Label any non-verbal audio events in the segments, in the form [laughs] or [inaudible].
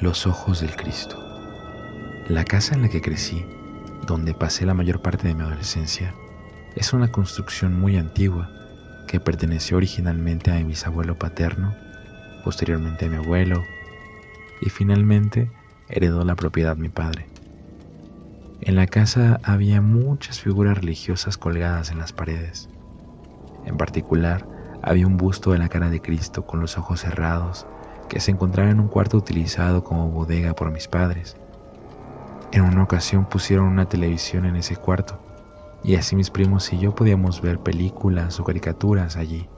Los ojos del Cristo. La casa en la que crecí, donde pasé la mayor parte de mi adolescencia, es una construcción muy antigua que perteneció originalmente a mi bisabuelo paterno, posteriormente a mi abuelo y finalmente heredó la propiedad mi padre. En la casa había muchas figuras religiosas colgadas en las paredes. En particular, había un busto de la cara de Cristo con los ojos cerrados que se encontraba en un cuarto utilizado como bodega por mis padres. En una ocasión pusieron una televisión en ese cuarto y así mis primos y yo podíamos ver películas o caricaturas allí.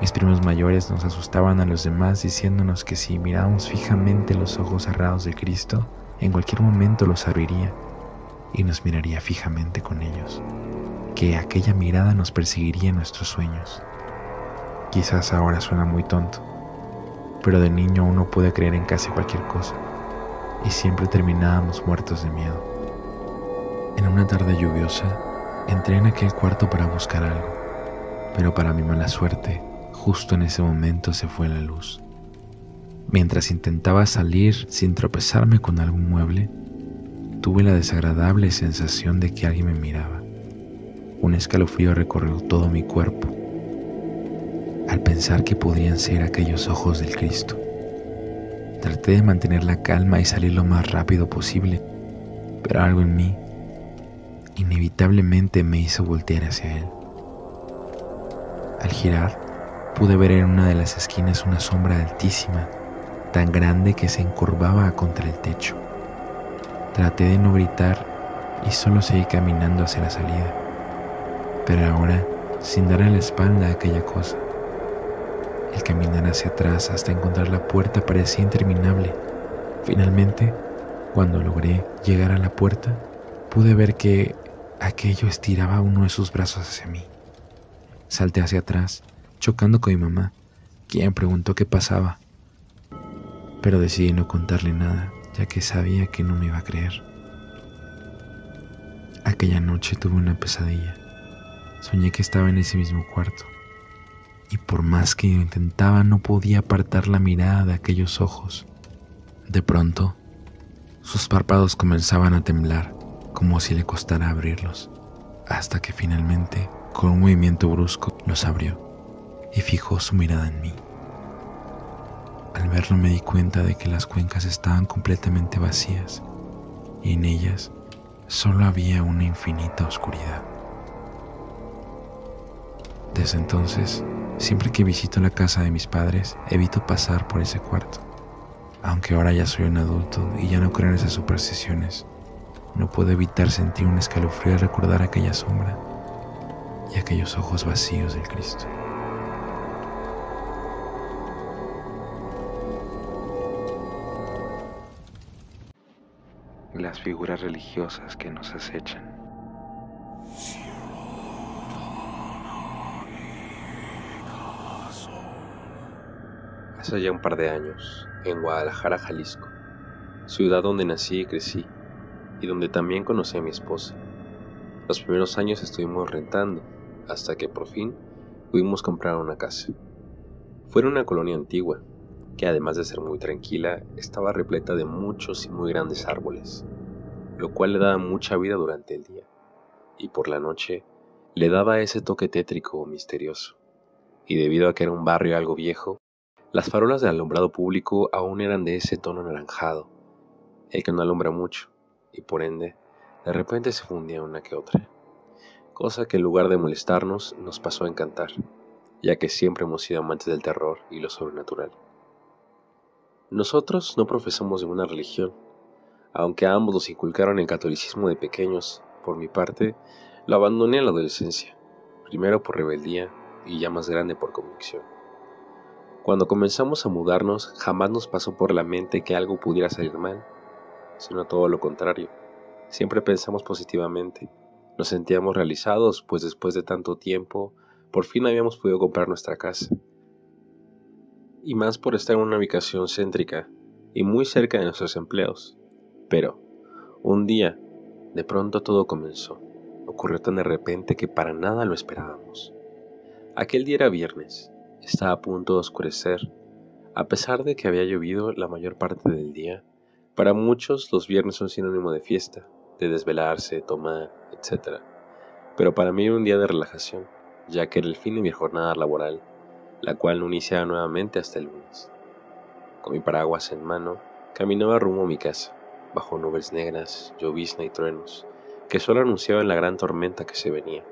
Mis primos mayores nos asustaban a los demás diciéndonos que si mirábamos fijamente los ojos cerrados de Cristo, en cualquier momento los abriría y nos miraría fijamente con ellos, que aquella mirada nos perseguiría en nuestros sueños. Quizás ahora suena muy tonto, pero de niño uno puede creer en casi cualquier cosa y siempre terminábamos muertos de miedo. En una tarde lluviosa, entré en aquel cuarto para buscar algo, pero para mi mala suerte, justo en ese momento se fue la luz. Mientras intentaba salir sin tropezarme con algún mueble, tuve la desagradable sensación de que alguien me miraba. Un escalofrío recorrió todo mi cuerpo al pensar que podrían ser aquellos ojos del Cristo. Traté de mantener la calma y salir lo más rápido posible, pero algo en mí inevitablemente me hizo voltear hacia él. Al girar, pude ver en una de las esquinas una sombra altísima, tan grande que se encorvaba contra el techo. Traté de no gritar y solo seguí caminando hacia la salida, pero ahora sin darle la espalda a aquella cosa. El caminar hacia atrás hasta encontrar la puerta parecía interminable. Finalmente, cuando logré llegar a la puerta, pude ver que aquello estiraba uno de sus brazos hacia mí. Salté hacia atrás, chocando con mi mamá, quien preguntó qué pasaba. Pero decidí no contarle nada, ya que sabía que no me iba a creer. Aquella noche tuve una pesadilla. Soñé que estaba en ese mismo cuarto. Y por más que intentaba, no podía apartar la mirada de aquellos ojos. De pronto, sus párpados comenzaban a temblar como si le costara abrirlos, hasta que finalmente, con un movimiento brusco, los abrió y fijó su mirada en mí. Al verlo me di cuenta de que las cuencas estaban completamente vacías y en ellas solo había una infinita oscuridad. Desde entonces, siempre que visito la casa de mis padres, evito pasar por ese cuarto. Aunque ahora ya soy un adulto y ya no creo en esas supersticiones, no puedo evitar sentir un escalofrío al recordar aquella sombra y aquellos ojos vacíos del Cristo. Las figuras religiosas que nos acechan. Hace un par de años, en Guadalajara, Jalisco, ciudad donde nací y crecí, y donde también conocí a mi esposa. Los primeros años estuvimos rentando, hasta que por fin pudimos comprar una casa. Fue en una colonia antigua, que además de ser muy tranquila, estaba repleta de muchos y muy grandes árboles, lo cual le daba mucha vida durante el día, y por la noche le daba ese toque tétrico o misterioso. Y debido a que era un barrio algo viejo, las farolas del alumbrado público aún eran de ese tono anaranjado, el que no alumbra mucho, y por ende, de repente se fundía una que otra. Cosa que en lugar de molestarnos, nos pasó a encantar, ya que siempre hemos sido amantes del terror y lo sobrenatural. Nosotros no profesamos ninguna religión, aunque a ambos nos inculcaron el catolicismo de pequeños, por mi parte, lo abandoné en la adolescencia, primero por rebeldía y ya más grande por convicción. Cuando comenzamos a mudarnos, jamás nos pasó por la mente que algo pudiera salir mal, sino todo lo contrario. Siempre pensamos positivamente. Nos sentíamos realizados, pues después de tanto tiempo, por fin habíamos podido comprar nuestra casa. Y más por estar en una ubicación céntrica y muy cerca de nuestros empleos. Pero, un día, de pronto todo comenzó. Ocurrió tan de repente que para nada lo esperábamos. Aquel día era viernes, estaba a punto de oscurecer, A pesar de que había llovido la mayor parte del día, para muchos los viernes son sinónimo de fiesta, de desvelarse, tomar, etc. Pero para mí era un día de relajación, ya que era el fin de mi jornada laboral, la cual no iniciaba nuevamente hasta el lunes. Con mi paraguas en mano, caminaba rumbo a mi casa, bajo nubes negras, llovizna y truenos, que solo anunciaban la gran tormenta que se venía.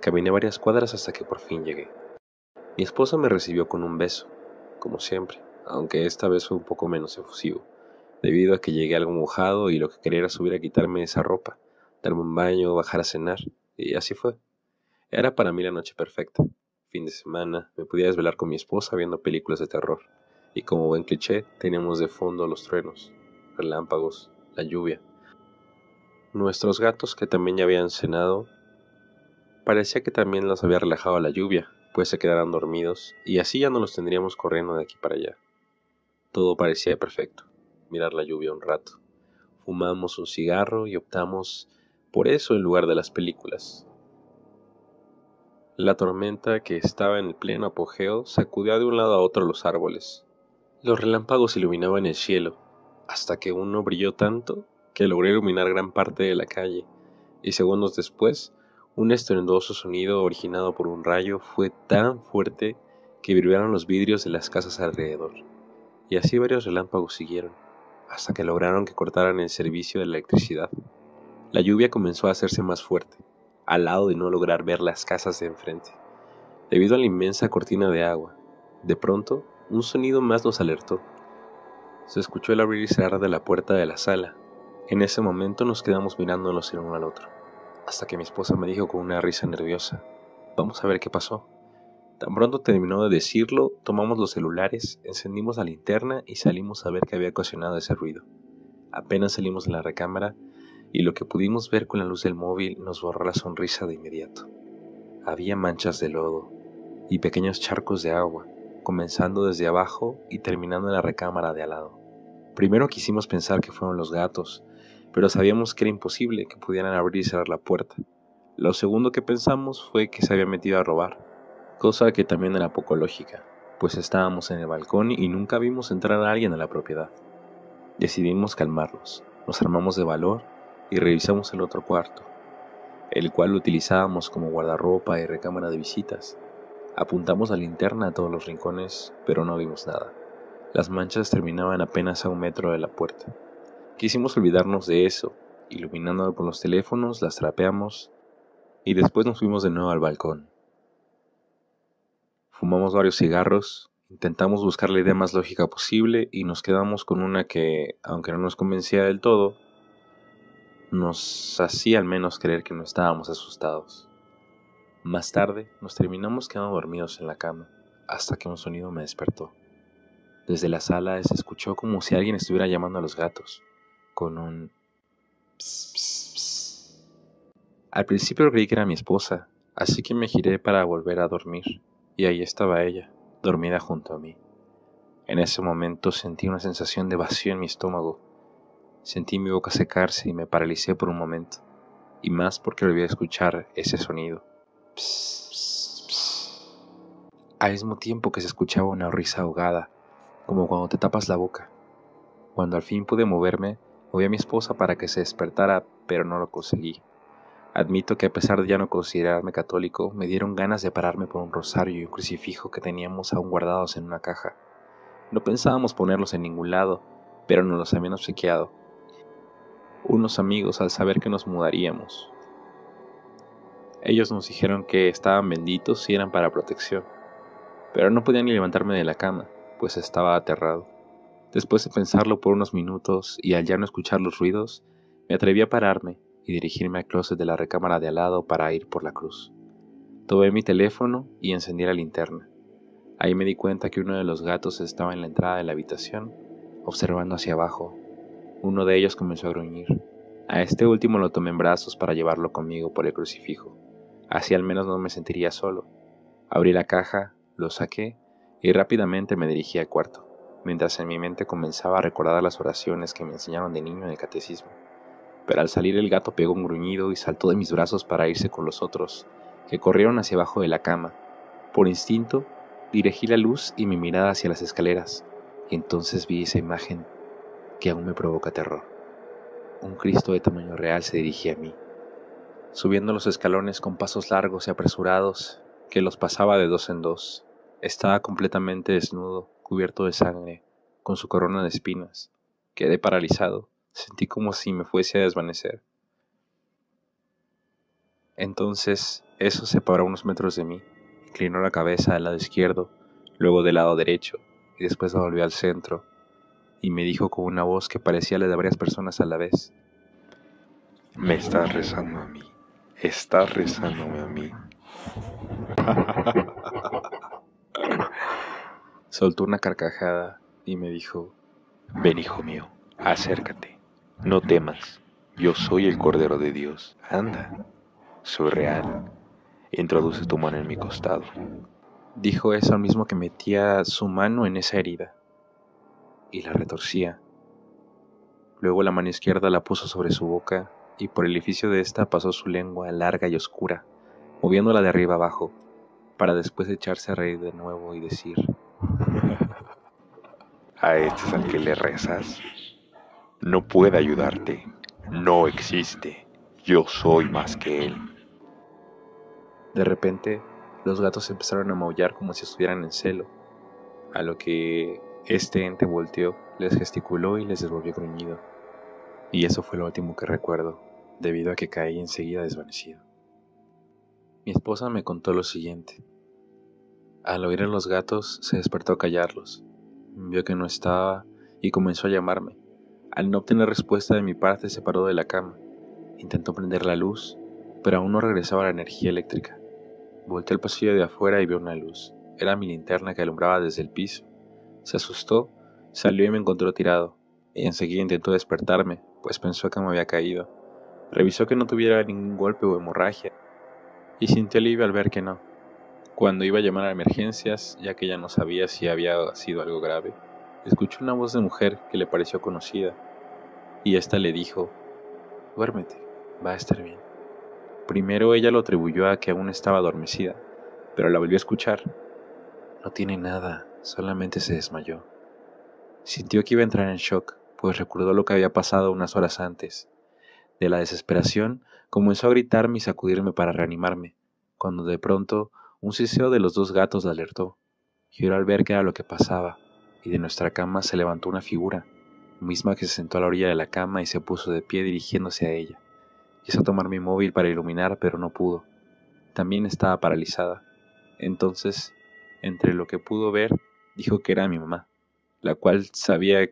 Caminé varias cuadras hasta que por fin llegué. Mi esposa me recibió con un beso, como siempre, aunque esta vez fue un poco menos efusivo, debido a que llegué algo mojado y lo que quería era subir a quitarme esa ropa, darme un baño, bajar a cenar, y así fue. Era para mí la noche perfecta. Fin de semana, me podía desvelar con mi esposa viendo películas de terror, y como buen cliché, teníamos de fondo los truenos, relámpagos, la lluvia. Nuestros gatos, que también ya habían cenado, parecía que también los había relajado la lluvia, pues se quedaran dormidos, y así ya no los tendríamos corriendo de aquí para allá. Todo parecía perfecto, mirar la lluvia un rato. Fumamos un cigarro y optamos por eso en lugar de las películas. La tormenta, que estaba en el pleno apogeo, sacudía de un lado a otro los árboles. Los relámpagos iluminaban el cielo, hasta que uno brilló tanto que logré iluminar gran parte de la calle, y segundos después un estruendoso sonido originado por un rayo fue tan fuerte que vibraron los vidrios de las casas alrededor, y así varios relámpagos siguieron, hasta que lograron que cortaran el servicio de electricidad. La lluvia comenzó a hacerse más fuerte, al lado de no lograr ver las casas de enfrente. Debido a la inmensa cortina de agua, de pronto, un sonido más nos alertó. Se escuchó el abrir y cerrar de la puerta de la sala. En ese momento nos quedamos mirándonos el uno al otro hasta que mi esposa me dijo con una risa nerviosa, vamos a ver qué pasó. Tan pronto terminó de decirlo, tomamos los celulares, encendimos la linterna y salimos a ver qué había ocasionado ese ruido. Apenas salimos de la recámara y lo que pudimos ver con la luz del móvil nos borró la sonrisa de inmediato. Había manchas de lodo y pequeños charcos de agua, comenzando desde abajo y terminando en la recámara de al lado. Primero quisimos pensar que fueron los gatos, pero sabíamos que era imposible que pudieran abrir y cerrar la puerta. Lo segundo que pensamos fue que se había metido a robar, cosa que también era poco lógica, pues estábamos en el balcón y nunca vimos entrar a alguien a la propiedad. Decidimos calmarnos, nos armamos de valor y revisamos el otro cuarto, el cual utilizábamos como guardarropa y recámara de visitas. Apuntamos la linterna a todos los rincones, pero no vimos nada. Las manchas terminaban apenas a un metro de la puerta. Quisimos olvidarnos de eso, iluminando con los teléfonos, las trapeamos y después nos fuimos de nuevo al balcón. Fumamos varios cigarros, intentamos buscar la idea más lógica posible y nos quedamos con una que, aunque no nos convencía del todo, nos hacía al menos creer que no estábamos asustados. Más tarde nos terminamos quedando dormidos en la cama, hasta que un sonido me despertó. Desde la sala se escuchó como si alguien estuviera llamando a los gatos con un... Al principio creí que era mi esposa, así que me giré para volver a dormir, y ahí estaba ella, dormida junto a mí. En ese momento sentí una sensación de vacío en mi estómago. Sentí mi boca secarse y me paralicé por un momento, y más porque olvidé escuchar ese sonido. Al mismo tiempo que se escuchaba una risa ahogada, como cuando te tapas la boca. Cuando al fin pude moverme, Moví a mi esposa para que se despertara, pero no lo conseguí. Admito que a pesar de ya no considerarme católico, me dieron ganas de pararme por un rosario y un crucifijo que teníamos aún guardados en una caja. No pensábamos ponerlos en ningún lado, pero nos los habían obsequiado. Unos amigos al saber que nos mudaríamos. Ellos nos dijeron que estaban benditos y eran para protección, pero no podía ni levantarme de la cama, pues estaba aterrado. Después de pensarlo por unos minutos y al ya no escuchar los ruidos, me atreví a pararme y dirigirme al closet de la recámara de al lado para ir por la cruz. Tomé mi teléfono y encendí la linterna. Ahí me di cuenta que uno de los gatos estaba en la entrada de la habitación, observando hacia abajo. Uno de ellos comenzó a gruñir. A este último lo tomé en brazos para llevarlo conmigo por el crucifijo. Así al menos no me sentiría solo. Abrí la caja, lo saqué y rápidamente me dirigí al cuarto mientras en mi mente comenzaba a recordar las oraciones que me enseñaron de niño en el catecismo. Pero al salir el gato pegó un gruñido y saltó de mis brazos para irse con los otros, que corrieron hacia abajo de la cama. Por instinto, dirigí la luz y mi mirada hacia las escaleras, Y entonces vi esa imagen que aún me provoca terror. Un Cristo de tamaño real se dirigía a mí, subiendo los escalones con pasos largos y apresurados, que los pasaba de dos en dos. Estaba completamente desnudo, cubierto de sangre, con su corona de espinas. Quedé paralizado, sentí como si me fuese a desvanecer. Entonces, eso se paró a unos metros de mí, inclinó la cabeza al lado izquierdo, luego del lado derecho, y después volvió al centro, y me dijo con una voz que parecía la de varias personas a la vez. Me estás rezando a mí. Estás rezándome a mí. [laughs] Soltó una carcajada y me dijo, Ven, hijo mío, acércate. No temas. Yo soy el Cordero de Dios. Anda. Soy real. Introduce tu mano en mi costado. Dijo eso al mismo que metía su mano en esa herida y la retorcía. Luego la mano izquierda la puso sobre su boca y por el orificio de ésta pasó su lengua larga y oscura, moviéndola de arriba abajo, para después echarse a reír de nuevo y decir, A este es al que le rezas. No puede ayudarte. No existe. Yo soy más que él. De repente, los gatos empezaron a maullar como si estuvieran en celo, a lo que este ente volteó, les gesticuló y les devolvió gruñido. Y eso fue lo último que recuerdo, debido a que caí enseguida desvanecido. Mi esposa me contó lo siguiente. Al oír a los gatos, se despertó a callarlos. Vio que no estaba y comenzó a llamarme. Al no obtener respuesta de mi parte, se paró de la cama. Intentó prender la luz, pero aún no regresaba la energía eléctrica. Volté al pasillo de afuera y vi una luz. Era mi linterna que alumbraba desde el piso. Se asustó, salió y me encontró tirado. Y enseguida intentó despertarme, pues pensó que me había caído. Revisó que no tuviera ningún golpe o hemorragia, y sintió alivio al ver que no. Cuando iba a llamar a emergencias, ya que ya no sabía si había sido algo grave, escuchó una voz de mujer que le pareció conocida, y ésta le dijo, Duérmete, va a estar bien. Primero ella lo atribuyó a que aún estaba adormecida, pero la volvió a escuchar. No tiene nada, solamente se desmayó. Sintió que iba a entrar en shock, pues recordó lo que había pasado unas horas antes. De la desesperación, comenzó a gritarme y sacudirme para reanimarme, cuando de pronto un siseo de los dos gatos la alertó. Giró al ver qué era lo que pasaba, y de nuestra cama se levantó una figura, misma que se sentó a la orilla de la cama y se puso de pie dirigiéndose a ella. Quiso tomar mi móvil para iluminar, pero no pudo. También estaba paralizada. Entonces, entre lo que pudo ver, dijo que era mi mamá, la cual sabía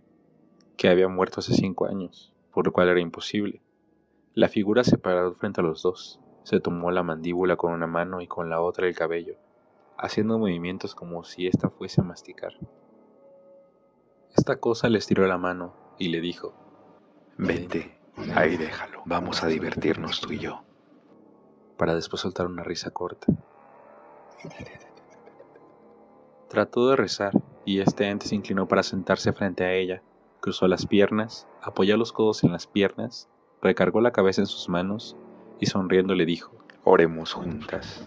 que había muerto hace cinco años, por lo cual era imposible. La figura se paró frente a los dos, se tomó la mandíbula con una mano y con la otra el cabello, haciendo movimientos como si ésta fuese a masticar. Esta cosa le estiró la mano y le dijo, Vente. Ahí déjalo. Vamos a divertirnos tú y yo. Para después soltar una risa corta. Trató de rezar y este ente se inclinó para sentarse frente a ella. Cruzó las piernas, apoyó los codos en las piernas, recargó la cabeza en sus manos y sonriendo le dijo: Oremos juntas.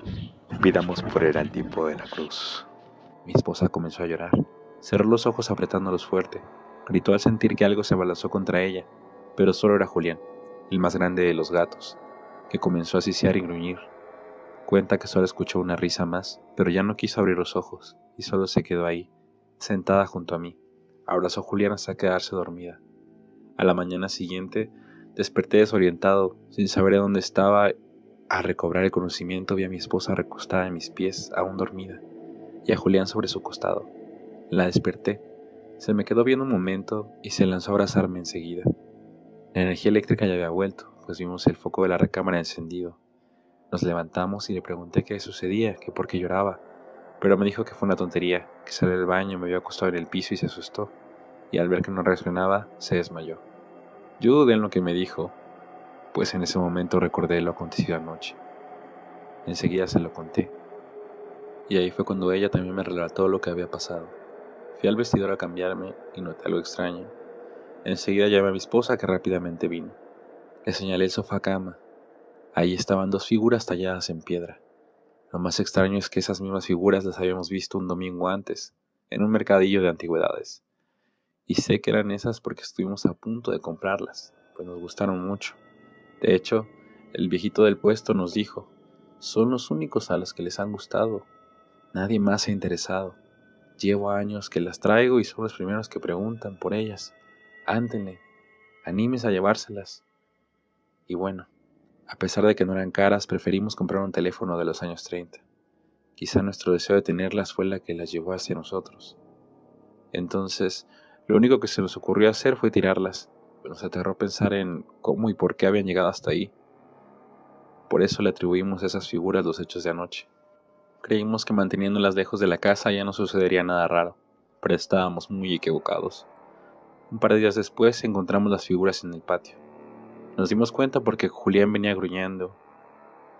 Pidamos por él al de la cruz. Mi esposa comenzó a llorar. Cerró los ojos apretándolos fuerte. Gritó al sentir que algo se abalanzó contra ella pero solo era Julián, el más grande de los gatos, que comenzó a sisear y gruñir. Cuenta que solo escuchó una risa más, pero ya no quiso abrir los ojos y solo se quedó ahí, sentada junto a mí. Abrazó a Julián hasta quedarse dormida. A la mañana siguiente, desperté desorientado, sin saber dónde estaba. A recobrar el conocimiento vi a mi esposa recostada en mis pies, aún dormida, y a Julián sobre su costado. La desperté. Se me quedó viendo un momento y se lanzó a abrazarme enseguida. La energía eléctrica ya había vuelto, pues vimos el foco de la recámara encendido. Nos levantamos y le pregunté qué sucedía, que por qué lloraba, pero me dijo que fue una tontería, que salió del baño, me había acostado en el piso y se asustó, y al ver que no reaccionaba, se desmayó. Yo dudé en lo que me dijo, pues en ese momento recordé lo acontecido anoche. Enseguida se lo conté, y ahí fue cuando ella también me relató lo que había pasado. Fui al vestidor a cambiarme y noté algo extraño, Enseguida llamé a mi esposa que rápidamente vino. Le señalé el sofá cama. Ahí estaban dos figuras talladas en piedra. Lo más extraño es que esas mismas figuras las habíamos visto un domingo antes, en un mercadillo de antigüedades. Y sé que eran esas porque estuvimos a punto de comprarlas, pues nos gustaron mucho. De hecho, el viejito del puesto nos dijo, son los únicos a los que les han gustado. Nadie más se ha interesado. Llevo años que las traigo y son los primeros que preguntan por ellas. Ántenle, animes a llevárselas. Y bueno, a pesar de que no eran caras, preferimos comprar un teléfono de los años 30. Quizá nuestro deseo de tenerlas fue la que las llevó hacia nosotros. Entonces, lo único que se nos ocurrió hacer fue tirarlas. Nos aterró pensar en cómo y por qué habían llegado hasta ahí. Por eso le atribuimos a esas figuras los hechos de anoche. Creímos que manteniéndolas lejos de la casa ya no sucedería nada raro, pero estábamos muy equivocados. Un par de días después encontramos las figuras en el patio. Nos dimos cuenta porque Julián venía gruñendo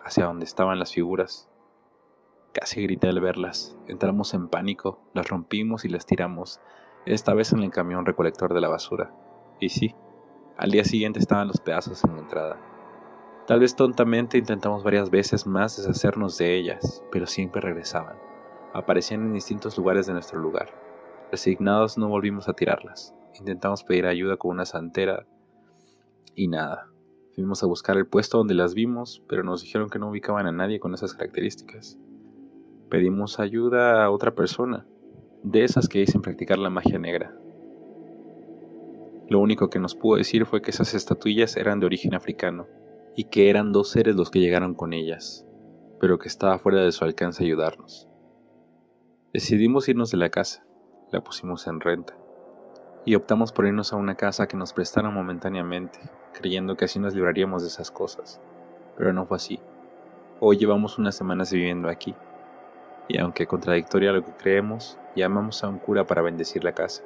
hacia donde estaban las figuras. Casi grité al verlas. Entramos en pánico, las rompimos y las tiramos, esta vez en el camión recolector de la basura. Y sí, al día siguiente estaban los pedazos en la entrada. Tal vez tontamente intentamos varias veces más deshacernos de ellas, pero siempre regresaban. Aparecían en distintos lugares de nuestro lugar. Resignados no volvimos a tirarlas. Intentamos pedir ayuda con una santera y nada. Fuimos a buscar el puesto donde las vimos, pero nos dijeron que no ubicaban a nadie con esas características. Pedimos ayuda a otra persona, de esas que dicen practicar la magia negra. Lo único que nos pudo decir fue que esas estatuillas eran de origen africano y que eran dos seres los que llegaron con ellas, pero que estaba fuera de su alcance ayudarnos. Decidimos irnos de la casa, la pusimos en renta y optamos por irnos a una casa que nos prestaron momentáneamente, creyendo que así nos libraríamos de esas cosas. Pero no fue así. Hoy llevamos unas semanas viviendo aquí, y aunque contradictoria a lo que creemos, llamamos a un cura para bendecir la casa.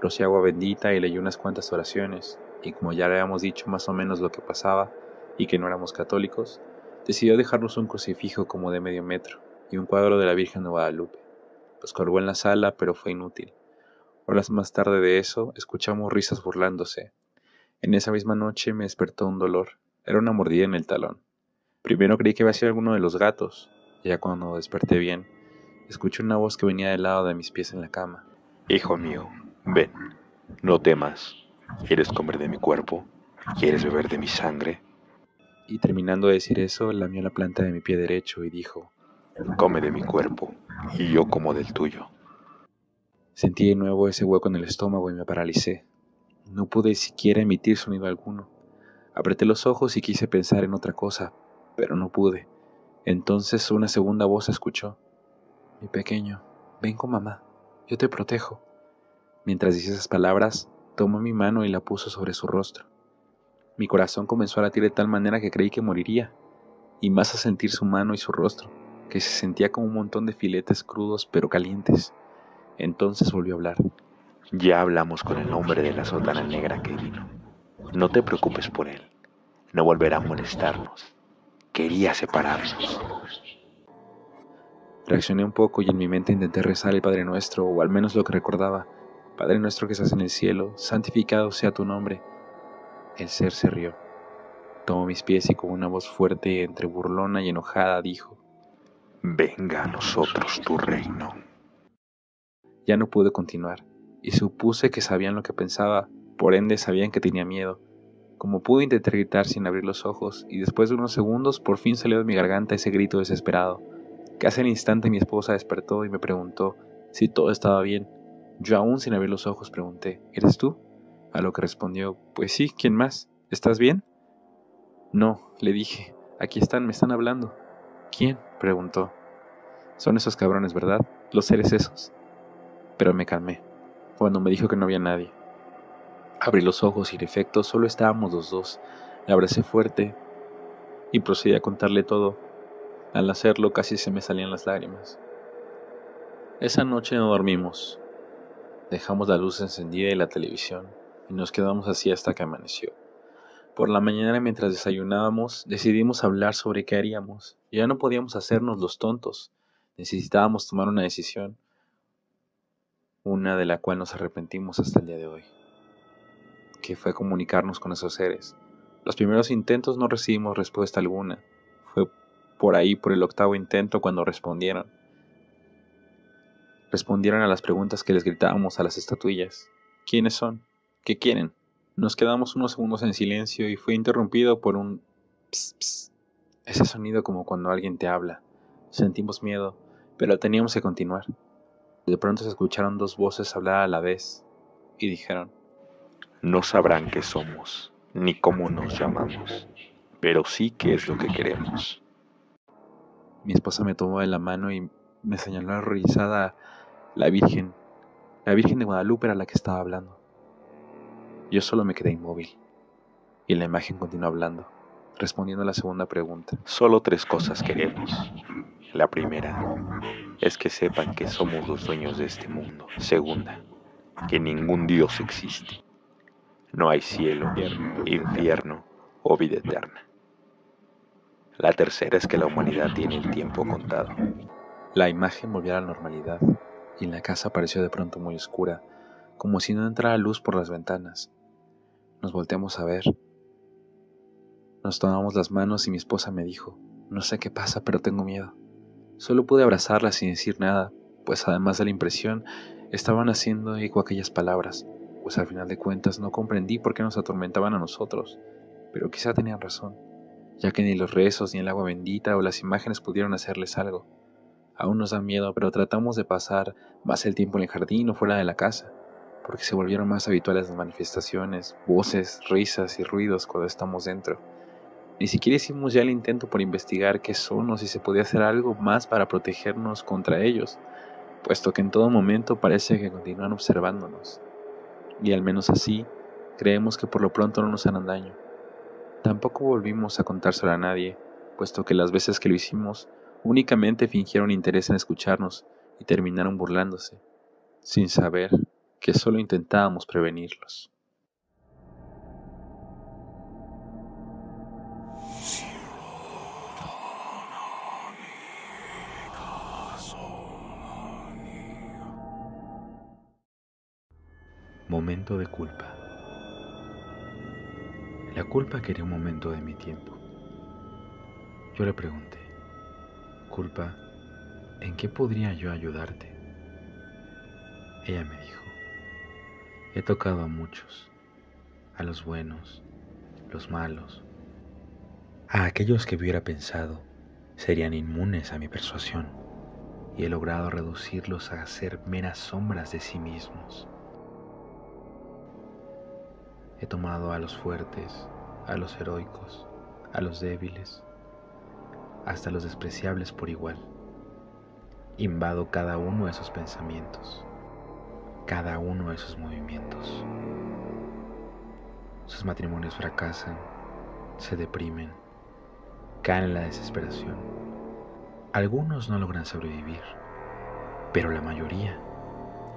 Roció agua bendita y leyó unas cuantas oraciones, y como ya le habíamos dicho más o menos lo que pasaba y que no éramos católicos, decidió dejarnos un crucifijo como de medio metro y un cuadro de la Virgen de Guadalupe. Los colgó en la sala, pero fue inútil. Horas más tarde de eso, escuchamos risas burlándose. En esa misma noche me despertó un dolor. Era una mordida en el talón. Primero creí que había sido alguno de los gatos. Ya cuando desperté bien, escuché una voz que venía del lado de mis pies en la cama. Hijo mío, ven, no temas. ¿Quieres comer de mi cuerpo? ¿Quieres beber de mi sangre? Y terminando de decir eso, lamió la planta de mi pie derecho y dijo, Come de mi cuerpo, y yo como del tuyo. Sentí de nuevo ese hueco en el estómago y me paralicé. No pude siquiera emitir sonido alguno. Apreté los ojos y quise pensar en otra cosa, pero no pude. Entonces una segunda voz escuchó. Mi pequeño, ven con mamá, yo te protejo. Mientras dice esas palabras, tomó mi mano y la puso sobre su rostro. Mi corazón comenzó a latir de tal manera que creí que moriría, y más a sentir su mano y su rostro, que se sentía como un montón de filetes crudos pero calientes. Entonces volvió a hablar. Ya hablamos con el hombre de la sotana negra que vino. No te preocupes por él. No volverá a molestarnos. Quería separarnos. Reaccioné un poco y en mi mente intenté rezar el Padre Nuestro, o al menos lo que recordaba. Padre nuestro que estás en el cielo, santificado sea tu nombre. El ser se rió. Tomó mis pies y con una voz fuerte entre burlona y enojada dijo, Venga a nosotros tu reino. Ya no pude continuar, y supuse que sabían lo que pensaba, por ende sabían que tenía miedo. Como pude intentar gritar sin abrir los ojos, y después de unos segundos por fin salió de mi garganta ese grito desesperado. Casi al instante mi esposa despertó y me preguntó si todo estaba bien. Yo aún sin abrir los ojos pregunté, ¿eres tú? A lo que respondió, pues sí, ¿quién más? ¿Estás bien? No, le dije, aquí están, me están hablando. ¿Quién? preguntó. Son esos cabrones, ¿verdad? Los seres esos pero me calmé cuando me dijo que no había nadie. Abrí los ojos y en efecto solo estábamos los dos. Le abracé fuerte y procedí a contarle todo. Al hacerlo casi se me salían las lágrimas. Esa noche no dormimos. Dejamos la luz encendida y la televisión y nos quedamos así hasta que amaneció. Por la mañana mientras desayunábamos decidimos hablar sobre qué haríamos. Ya no podíamos hacernos los tontos. Necesitábamos tomar una decisión una de la cual nos arrepentimos hasta el día de hoy, que fue comunicarnos con esos seres. Los primeros intentos no recibimos respuesta alguna, fue por ahí por el octavo intento cuando respondieron. Respondieron a las preguntas que les gritábamos a las estatuillas. ¿Quiénes son? ¿Qué quieren? Nos quedamos unos segundos en silencio y fue interrumpido por un ps, ps, ese sonido como cuando alguien te habla. Sentimos miedo, pero teníamos que continuar. De pronto se escucharon dos voces hablar a la vez y dijeron, No sabrán qué somos, ni cómo nos llamamos, pero sí qué es lo que queremos. Mi esposa me tomó de la mano y me señaló horrorizada la Virgen. La Virgen de Guadalupe era la que estaba hablando. Yo solo me quedé inmóvil y la imagen continuó hablando, respondiendo a la segunda pregunta. Solo tres cosas queremos. La primera es que sepan que somos los dueños de este mundo. Segunda, que ningún Dios existe. No hay cielo, infierno o vida eterna. La tercera es que la humanidad tiene el tiempo contado. La imagen volvió a la normalidad y la casa pareció de pronto muy oscura, como si no entrara luz por las ventanas. Nos volteamos a ver. Nos tomamos las manos y mi esposa me dijo, no sé qué pasa, pero tengo miedo. Solo pude abrazarla sin decir nada, pues además de la impresión, estaban haciendo eco aquellas palabras, pues al final de cuentas no comprendí por qué nos atormentaban a nosotros, pero quizá tenían razón, ya que ni los rezos, ni el agua bendita o las imágenes pudieron hacerles algo. Aún nos da miedo, pero tratamos de pasar más el tiempo en el jardín o fuera de la casa, porque se volvieron más habituales las manifestaciones, voces, risas y ruidos cuando estamos dentro. Ni siquiera hicimos ya el intento por investigar qué son o si se podía hacer algo más para protegernos contra ellos, puesto que en todo momento parece que continúan observándonos. Y al menos así, creemos que por lo pronto no nos harán daño. Tampoco volvimos a contárselo a nadie, puesto que las veces que lo hicimos, únicamente fingieron interés en escucharnos y terminaron burlándose, sin saber que solo intentábamos prevenirlos. Momento de culpa. La culpa quería un momento de mi tiempo. Yo le pregunté, culpa, ¿en qué podría yo ayudarte? Ella me dijo, he tocado a muchos, a los buenos, los malos, a aquellos que hubiera pensado serían inmunes a mi persuasión y he logrado reducirlos a ser meras sombras de sí mismos. He tomado a los fuertes, a los heroicos, a los débiles, hasta los despreciables por igual. Invado cada uno de esos pensamientos, cada uno de esos movimientos. Sus matrimonios fracasan, se deprimen, caen en la desesperación. Algunos no logran sobrevivir, pero la mayoría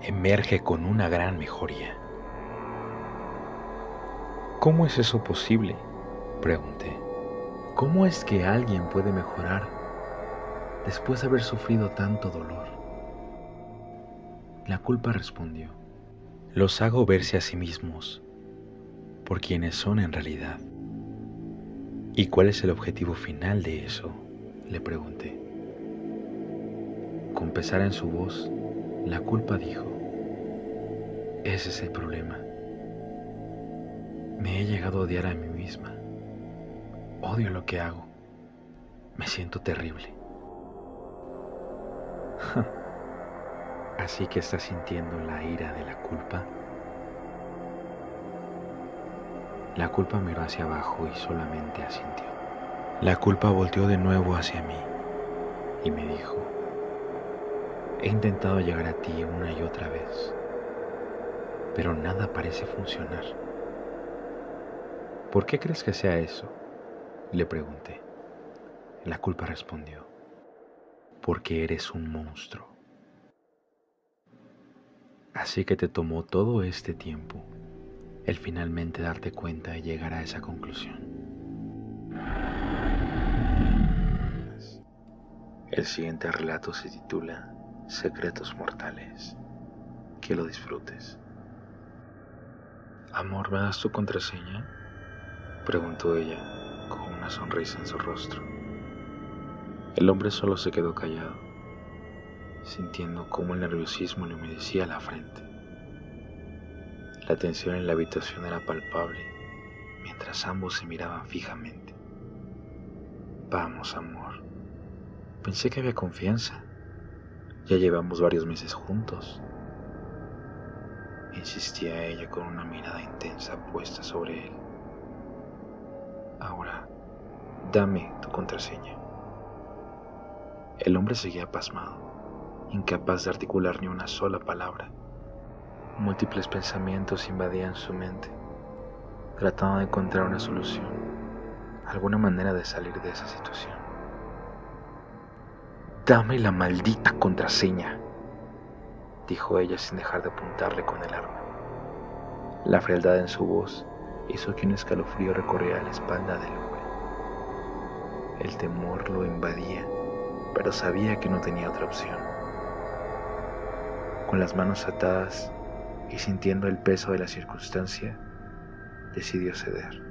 emerge con una gran mejoría. ¿Cómo es eso posible? Pregunté. ¿Cómo es que alguien puede mejorar después de haber sufrido tanto dolor? La culpa respondió. Los hago verse a sí mismos por quienes son en realidad. ¿Y cuál es el objetivo final de eso? Le pregunté. Con pesar en su voz, la culpa dijo, ese es el problema. Me he llegado a odiar a mí misma. Odio lo que hago. Me siento terrible. [laughs] Así que estás sintiendo la ira de la culpa. La culpa miró hacia abajo y solamente asintió. La culpa volteó de nuevo hacia mí y me dijo, he intentado llegar a ti una y otra vez, pero nada parece funcionar. ¿Por qué crees que sea eso? Le pregunté. La culpa respondió, porque eres un monstruo. Así que te tomó todo este tiempo el finalmente darte cuenta y llegar a esa conclusión. El siguiente relato se titula Secretos Mortales. Que lo disfrutes. Amor, ¿me das tu contraseña? Preguntó ella con una sonrisa en su rostro. El hombre solo se quedó callado, sintiendo cómo el nerviosismo le humedecía la frente. La tensión en la habitación era palpable mientras ambos se miraban fijamente. Vamos, amor. Pensé que había confianza. Ya llevamos varios meses juntos. Insistía ella con una mirada intensa puesta sobre él. Ahora, dame tu contraseña. El hombre seguía pasmado, incapaz de articular ni una sola palabra. Múltiples pensamientos invadían su mente, tratando de encontrar una solución, alguna manera de salir de esa situación. Dame la maldita contraseña, dijo ella sin dejar de apuntarle con el arma. La frialdad en su voz hizo que un escalofrío recorriera la espalda del hombre. El temor lo invadía, pero sabía que no tenía otra opción. Con las manos atadas y sintiendo el peso de la circunstancia, decidió ceder.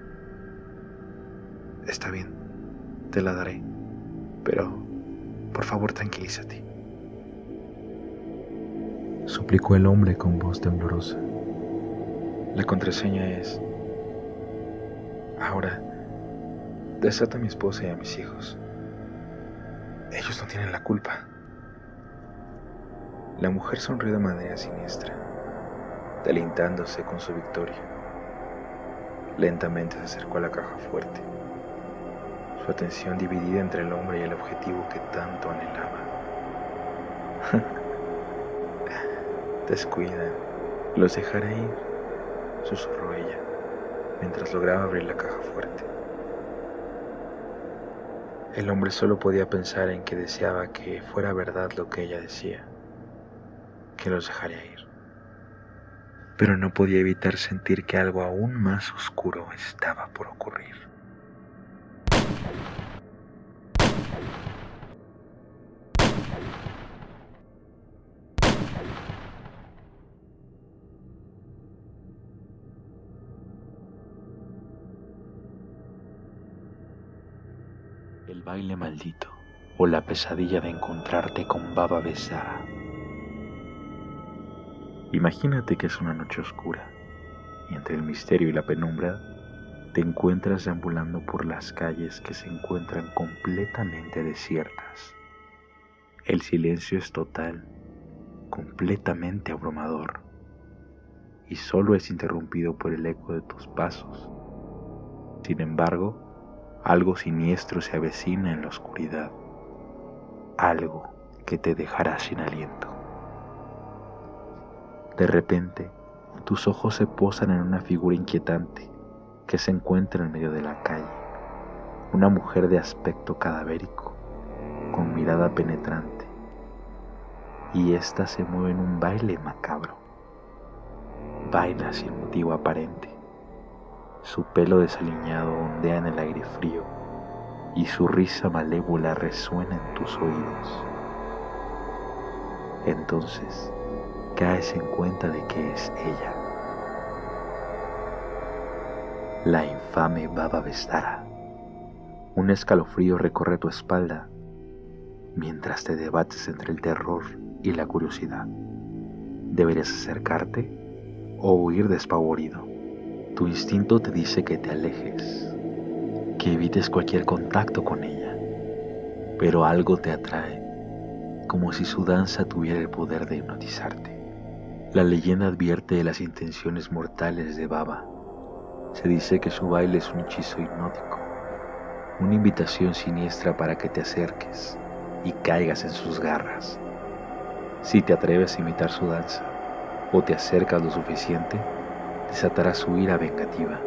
Está bien, te la daré, pero por favor, tranquilízate. Suplicó el hombre con voz temblorosa. La contraseña es... Ahora, desata a mi esposa y a mis hijos. Ellos no tienen la culpa. La mujer sonrió de manera siniestra, delintándose con su victoria. Lentamente se acercó a la caja fuerte su atención dividida entre el hombre y el objetivo que tanto anhelaba. [laughs] Descuida, los dejaré ir, susurró ella, mientras lograba abrir la caja fuerte. El hombre solo podía pensar en que deseaba que fuera verdad lo que ella decía, que los dejaría ir. Pero no podía evitar sentir que algo aún más oscuro estaba por ocurrir. Baile maldito o la pesadilla de encontrarte con Baba Besara. Imagínate que es una noche oscura y entre el misterio y la penumbra te encuentras deambulando por las calles que se encuentran completamente desiertas. El silencio es total, completamente abrumador, y solo es interrumpido por el eco de tus pasos. Sin embargo, algo siniestro se avecina en la oscuridad, algo que te dejará sin aliento. De repente, tus ojos se posan en una figura inquietante que se encuentra en medio de la calle, una mujer de aspecto cadavérico, con mirada penetrante, y ésta se mueve en un baile macabro. Baila sin motivo aparente su pelo desaliñado ondea en el aire frío y su risa malévola resuena en tus oídos. Entonces caes en cuenta de que es ella, la infame Baba Vestara. Un escalofrío recorre tu espalda mientras te debates entre el terror y la curiosidad. ¿Deberías acercarte o huir despavorido? Tu instinto te dice que te alejes, que evites cualquier contacto con ella, pero algo te atrae, como si su danza tuviera el poder de hipnotizarte. La leyenda advierte de las intenciones mortales de Baba. Se dice que su baile es un hechizo hipnótico, una invitación siniestra para que te acerques y caigas en sus garras. Si te atreves a imitar su danza o te acercas lo suficiente, desatará su ira vengativa.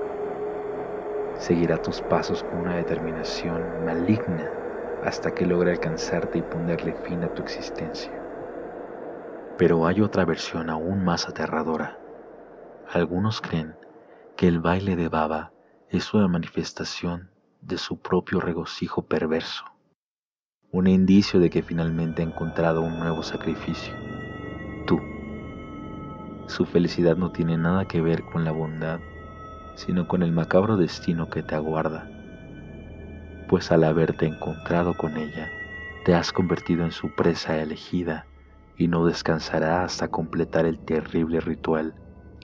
Seguirá tus pasos con una determinación maligna hasta que logre alcanzarte y ponerle fin a tu existencia. Pero hay otra versión aún más aterradora. Algunos creen que el baile de Baba es una manifestación de su propio regocijo perverso, un indicio de que finalmente ha encontrado un nuevo sacrificio, tú. Su felicidad no tiene nada que ver con la bondad, sino con el macabro destino que te aguarda, pues al haberte encontrado con ella, te has convertido en su presa elegida y no descansará hasta completar el terrible ritual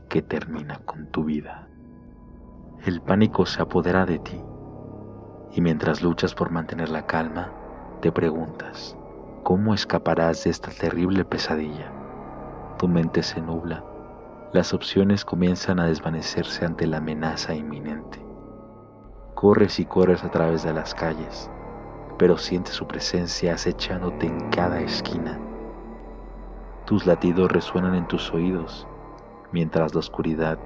que termina con tu vida. El pánico se apodera de ti y mientras luchas por mantener la calma, te preguntas, ¿cómo escaparás de esta terrible pesadilla? Tu mente se nubla, las opciones comienzan a desvanecerse ante la amenaza inminente. Corres y corres a través de las calles, pero sientes su presencia acechándote en cada esquina. Tus latidos resuenan en tus oídos, mientras la oscuridad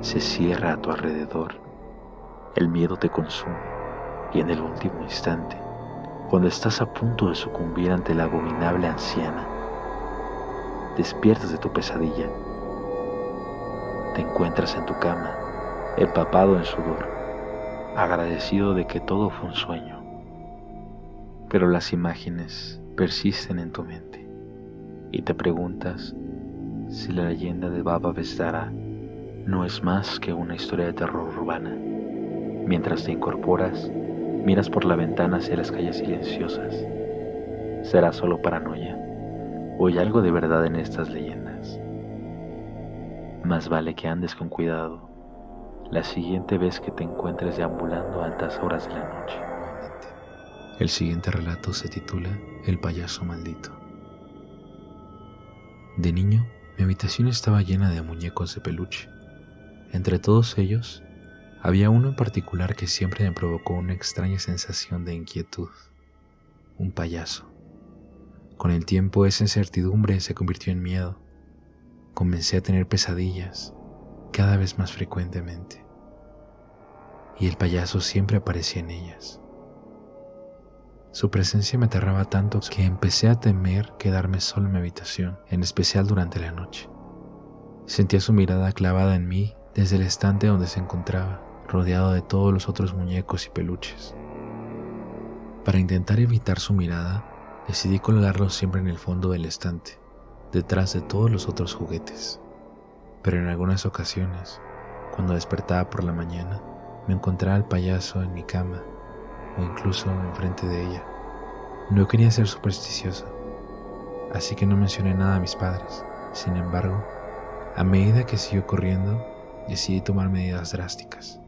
se cierra a tu alrededor. El miedo te consume y en el último instante, cuando estás a punto de sucumbir ante la abominable anciana, despiertas de tu pesadilla. Te encuentras en tu cama, empapado en sudor, agradecido de que todo fue un sueño. Pero las imágenes persisten en tu mente y te preguntas si la leyenda de Baba Vestara no es más que una historia de terror urbana. Mientras te incorporas, miras por la ventana hacia las calles silenciosas. ¿Será solo paranoia? ¿O hay algo de verdad en estas leyendas? Más vale que andes con cuidado la siguiente vez que te encuentres deambulando a altas horas de la noche. El siguiente relato se titula El payaso maldito. De niño, mi habitación estaba llena de muñecos de peluche. Entre todos ellos, había uno en particular que siempre me provocó una extraña sensación de inquietud. Un payaso. Con el tiempo esa incertidumbre se convirtió en miedo. Comencé a tener pesadillas cada vez más frecuentemente. Y el payaso siempre aparecía en ellas. Su presencia me aterraba tanto que empecé a temer quedarme solo en mi habitación, en especial durante la noche. Sentía su mirada clavada en mí desde el estante donde se encontraba, rodeado de todos los otros muñecos y peluches. Para intentar evitar su mirada, decidí colgarlo siempre en el fondo del estante, detrás de todos los otros juguetes. Pero en algunas ocasiones, cuando despertaba por la mañana, me encontraba al payaso en mi cama o incluso enfrente de ella. No quería ser supersticioso, así que no mencioné nada a mis padres. Sin embargo, a medida que siguió corriendo, decidí tomar medidas drásticas.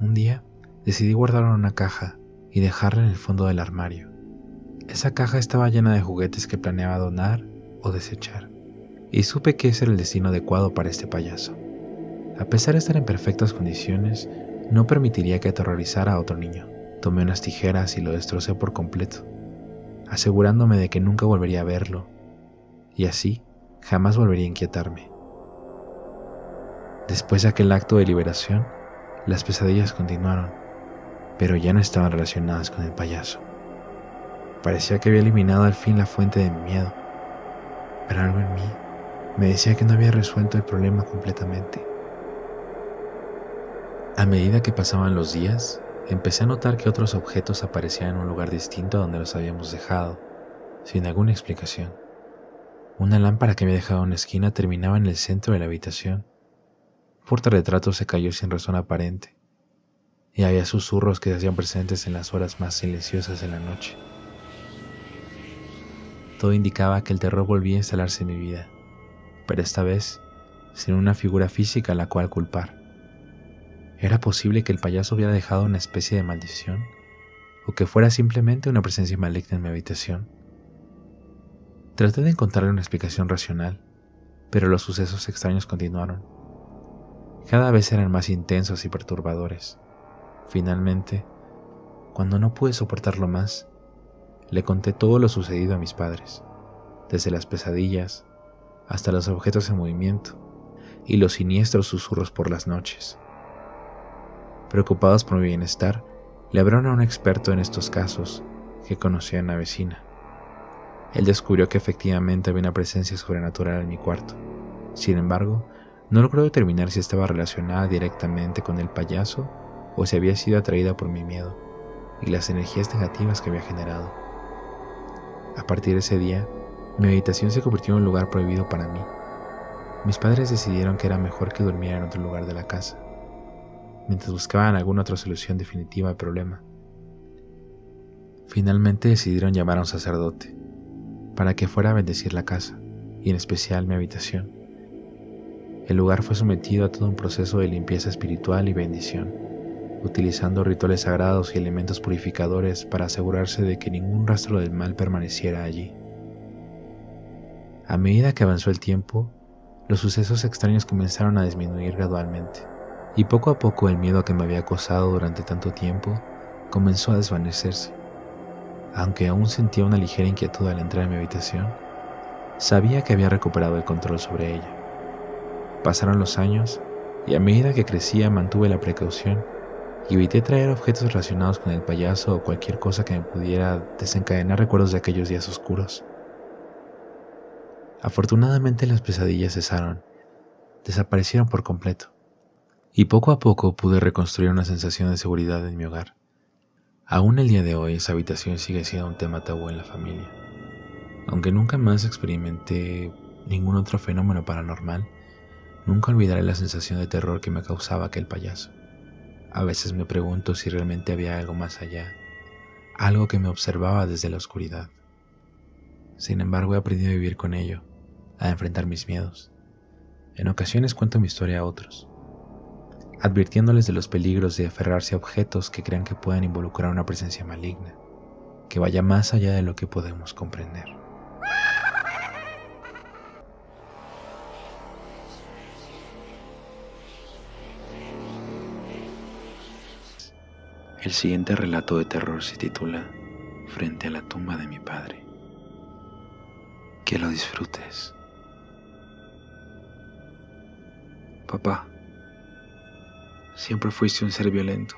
Un día, decidí guardarlo en una caja y dejarla en el fondo del armario. Esa caja estaba llena de juguetes que planeaba donar o desechar y supe que ese era el destino adecuado para este payaso. A pesar de estar en perfectas condiciones, no permitiría que aterrorizara a otro niño. Tomé unas tijeras y lo destrocé por completo, asegurándome de que nunca volvería a verlo, y así jamás volvería a inquietarme. Después de aquel acto de liberación, las pesadillas continuaron, pero ya no estaban relacionadas con el payaso. Parecía que había eliminado al fin la fuente de mi miedo, pero algo en mí me decía que no había resuelto el problema completamente. A medida que pasaban los días, empecé a notar que otros objetos aparecían en un lugar distinto a donde los habíamos dejado, sin alguna explicación. Una lámpara que había dejado en una esquina terminaba en el centro de la habitación. Un portarretrato se cayó sin razón aparente, y había susurros que se hacían presentes en las horas más silenciosas de la noche. Todo indicaba que el terror volvía a instalarse en mi vida pero esta vez sin una figura física a la cual culpar. ¿Era posible que el payaso hubiera dejado una especie de maldición? ¿O que fuera simplemente una presencia maligna en mi habitación? Traté de encontrarle una explicación racional, pero los sucesos extraños continuaron. Cada vez eran más intensos y perturbadores. Finalmente, cuando no pude soportarlo más, le conté todo lo sucedido a mis padres, desde las pesadillas hasta los objetos en movimiento y los siniestros susurros por las noches. Preocupados por mi bienestar, le abrieron a un experto en estos casos que conocía a una vecina. Él descubrió que efectivamente había una presencia sobrenatural en mi cuarto. Sin embargo, no logró determinar si estaba relacionada directamente con el payaso o si había sido atraída por mi miedo y las energías negativas que había generado. A partir de ese día, mi habitación se convirtió en un lugar prohibido para mí. Mis padres decidieron que era mejor que durmiera en otro lugar de la casa, mientras buscaban alguna otra solución definitiva al problema. Finalmente decidieron llamar a un sacerdote para que fuera a bendecir la casa y en especial mi habitación. El lugar fue sometido a todo un proceso de limpieza espiritual y bendición, utilizando rituales sagrados y elementos purificadores para asegurarse de que ningún rastro del mal permaneciera allí. A medida que avanzó el tiempo, los sucesos extraños comenzaron a disminuir gradualmente, y poco a poco el miedo que me había acosado durante tanto tiempo comenzó a desvanecerse. Aunque aún sentía una ligera inquietud al entrar en mi habitación, sabía que había recuperado el control sobre ella. Pasaron los años y a medida que crecía mantuve la precaución y evité traer objetos relacionados con el payaso o cualquier cosa que me pudiera desencadenar recuerdos de aquellos días oscuros. Afortunadamente las pesadillas cesaron, desaparecieron por completo, y poco a poco pude reconstruir una sensación de seguridad en mi hogar. Aún el día de hoy esa habitación sigue siendo un tema tabú en la familia. Aunque nunca más experimenté ningún otro fenómeno paranormal, nunca olvidaré la sensación de terror que me causaba aquel payaso. A veces me pregunto si realmente había algo más allá, algo que me observaba desde la oscuridad. Sin embargo, he aprendido a vivir con ello, a enfrentar mis miedos. En ocasiones cuento mi historia a otros, advirtiéndoles de los peligros de aferrarse a objetos que crean que puedan involucrar una presencia maligna, que vaya más allá de lo que podemos comprender. El siguiente relato de terror se titula Frente a la tumba de mi padre. Que lo disfrutes. Papá, siempre fuiste un ser violento,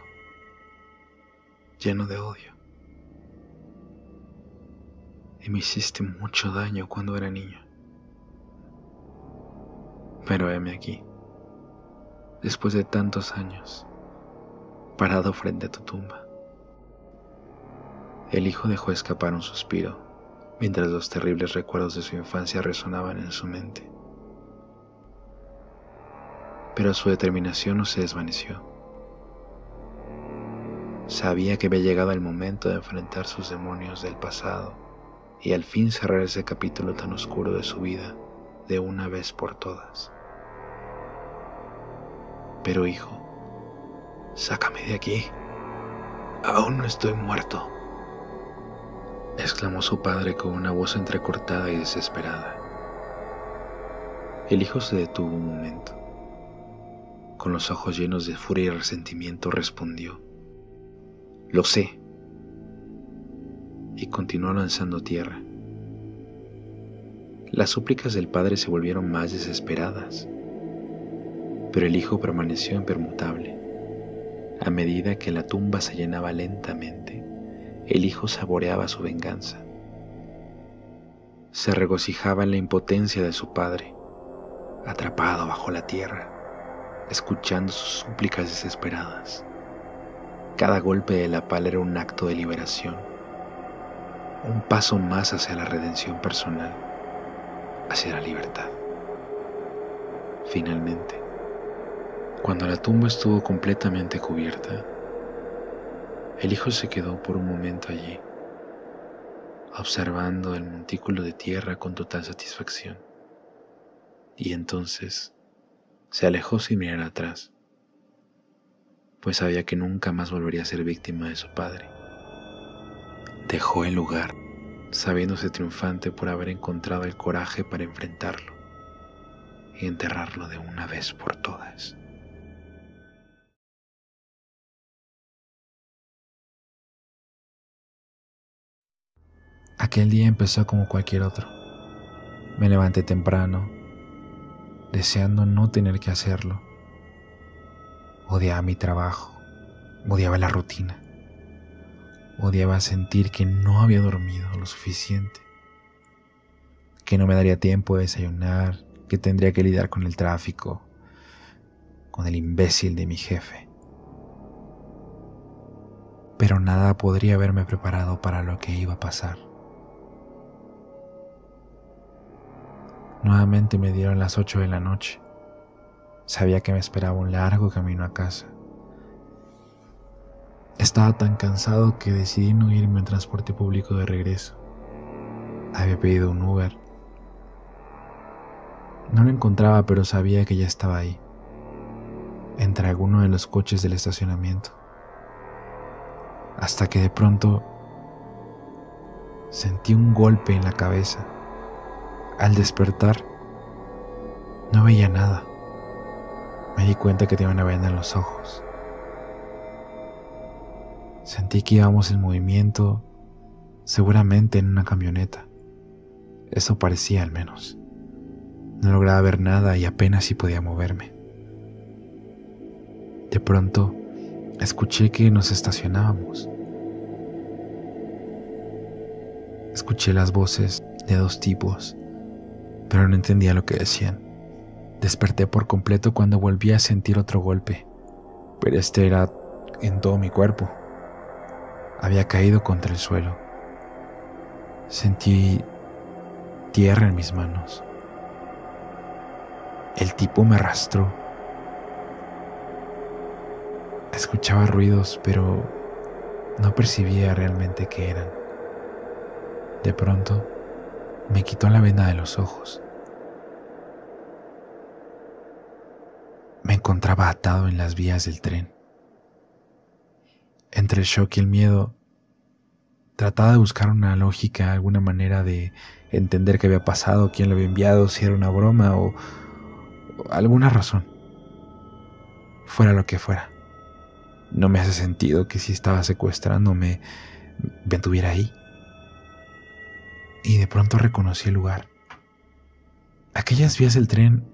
lleno de odio. Y me hiciste mucho daño cuando era niño. Pero heme aquí, después de tantos años, parado frente a tu tumba. El hijo dejó escapar un suspiro mientras los terribles recuerdos de su infancia resonaban en su mente pero su determinación no se desvaneció. Sabía que había llegado el momento de enfrentar sus demonios del pasado y al fin cerrar ese capítulo tan oscuro de su vida de una vez por todas. Pero hijo, sácame de aquí. Aún no estoy muerto, exclamó su padre con una voz entrecortada y desesperada. El hijo se detuvo un momento con los ojos llenos de furia y resentimiento, respondió, Lo sé. Y continuó lanzando tierra. Las súplicas del padre se volvieron más desesperadas, pero el hijo permaneció impermutable. A medida que la tumba se llenaba lentamente, el hijo saboreaba su venganza. Se regocijaba en la impotencia de su padre, atrapado bajo la tierra escuchando sus súplicas desesperadas. Cada golpe de la pala era un acto de liberación, un paso más hacia la redención personal, hacia la libertad. Finalmente, cuando la tumba estuvo completamente cubierta, el hijo se quedó por un momento allí, observando el montículo de tierra con total satisfacción. Y entonces, se alejó sin mirar atrás, pues sabía que nunca más volvería a ser víctima de su padre. Dejó el lugar, sabiéndose triunfante por haber encontrado el coraje para enfrentarlo y enterrarlo de una vez por todas. Aquel día empezó como cualquier otro. Me levanté temprano, deseando no tener que hacerlo. Odiaba mi trabajo, odiaba la rutina, odiaba sentir que no había dormido lo suficiente, que no me daría tiempo de desayunar, que tendría que lidiar con el tráfico, con el imbécil de mi jefe. Pero nada podría haberme preparado para lo que iba a pasar. Nuevamente me dieron las ocho de la noche. Sabía que me esperaba un largo camino a casa. Estaba tan cansado que decidí no irme en transporte público de regreso. Había pedido un Uber. No lo encontraba, pero sabía que ya estaba ahí, entre alguno de los coches del estacionamiento. Hasta que de pronto sentí un golpe en la cabeza. Al despertar, no veía nada. Me di cuenta que tenía una venda en los ojos. Sentí que íbamos en movimiento, seguramente en una camioneta. Eso parecía al menos. No lograba ver nada y apenas si podía moverme. De pronto, escuché que nos estacionábamos. Escuché las voces de dos tipos, pero no entendía lo que decían. Desperté por completo cuando volví a sentir otro golpe, pero este era en todo mi cuerpo. Había caído contra el suelo. Sentí tierra en mis manos. El tipo me arrastró. Escuchaba ruidos, pero no percibía realmente qué eran. De pronto, me quitó la venda de los ojos. Me encontraba atado en las vías del tren. Entre el shock y el miedo, trataba de buscar una lógica, alguna manera de entender qué había pasado, quién lo había enviado, si era una broma o, alguna razón. Fuera lo que fuera. No me hace sentido que si estaba secuestrándome me tuviera ahí. Y de pronto reconocí el lugar. Aquellas vías del tren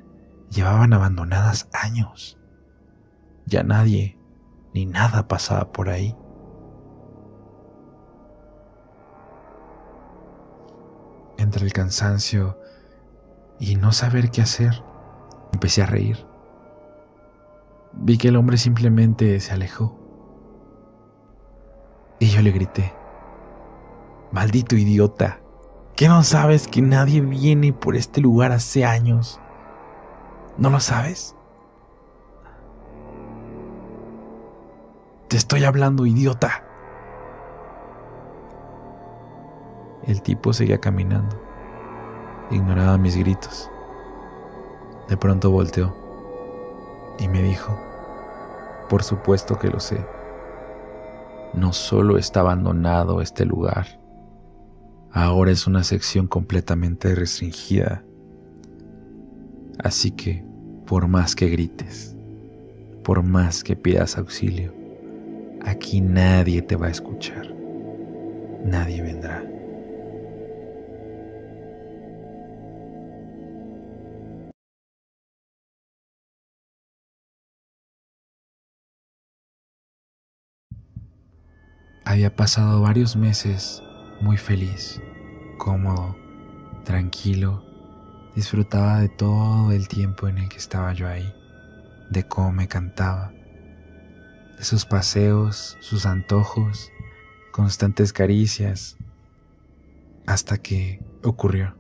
llevaban abandonadas años. Ya nadie ni nada pasaba por ahí. entre el cansancio y no saber qué hacer, empecé a reír. Vi que el hombre simplemente se alejó. Y yo le grité, maldito idiota, ¿qué no sabes que nadie viene por este lugar hace años? ¿No lo sabes? Te estoy hablando, idiota. El tipo seguía caminando. Ignoraba mis gritos. De pronto volteó y me dijo, por supuesto que lo sé. No solo está abandonado este lugar, ahora es una sección completamente restringida. Así que, por más que grites, por más que pidas auxilio, aquí nadie te va a escuchar. Nadie vendrá. Había pasado varios meses muy feliz, cómodo, tranquilo, disfrutaba de todo el tiempo en el que estaba yo ahí, de cómo me cantaba, de sus paseos, sus antojos, constantes caricias, hasta que ocurrió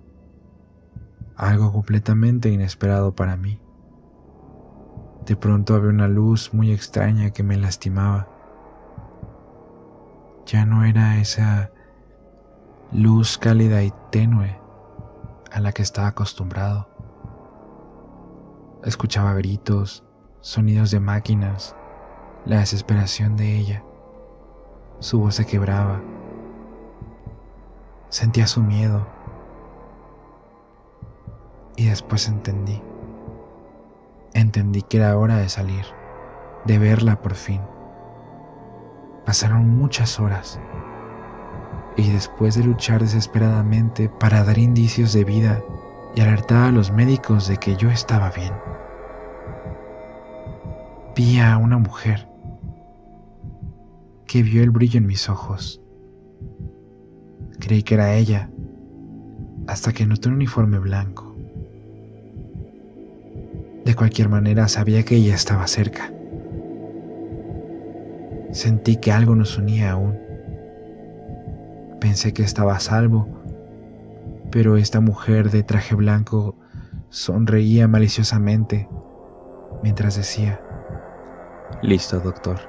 algo completamente inesperado para mí. De pronto había una luz muy extraña que me lastimaba ya no era esa luz cálida y tenue a la que estaba acostumbrado. Escuchaba gritos, sonidos de máquinas, la desesperación de ella. Su voz se quebraba. Sentía su miedo. Y después entendí. Entendí que era hora de salir, de verla por fin. Pasaron muchas horas y después de luchar desesperadamente para dar indicios de vida y alertar a los médicos de que yo estaba bien, vi a una mujer que vio el brillo en mis ojos. Creí que era ella hasta que noté un uniforme blanco. De cualquier manera sabía que ella estaba cerca. Sentí que algo nos unía aún. Pensé que estaba a salvo, pero esta mujer de traje blanco sonreía maliciosamente mientras decía, Listo, doctor,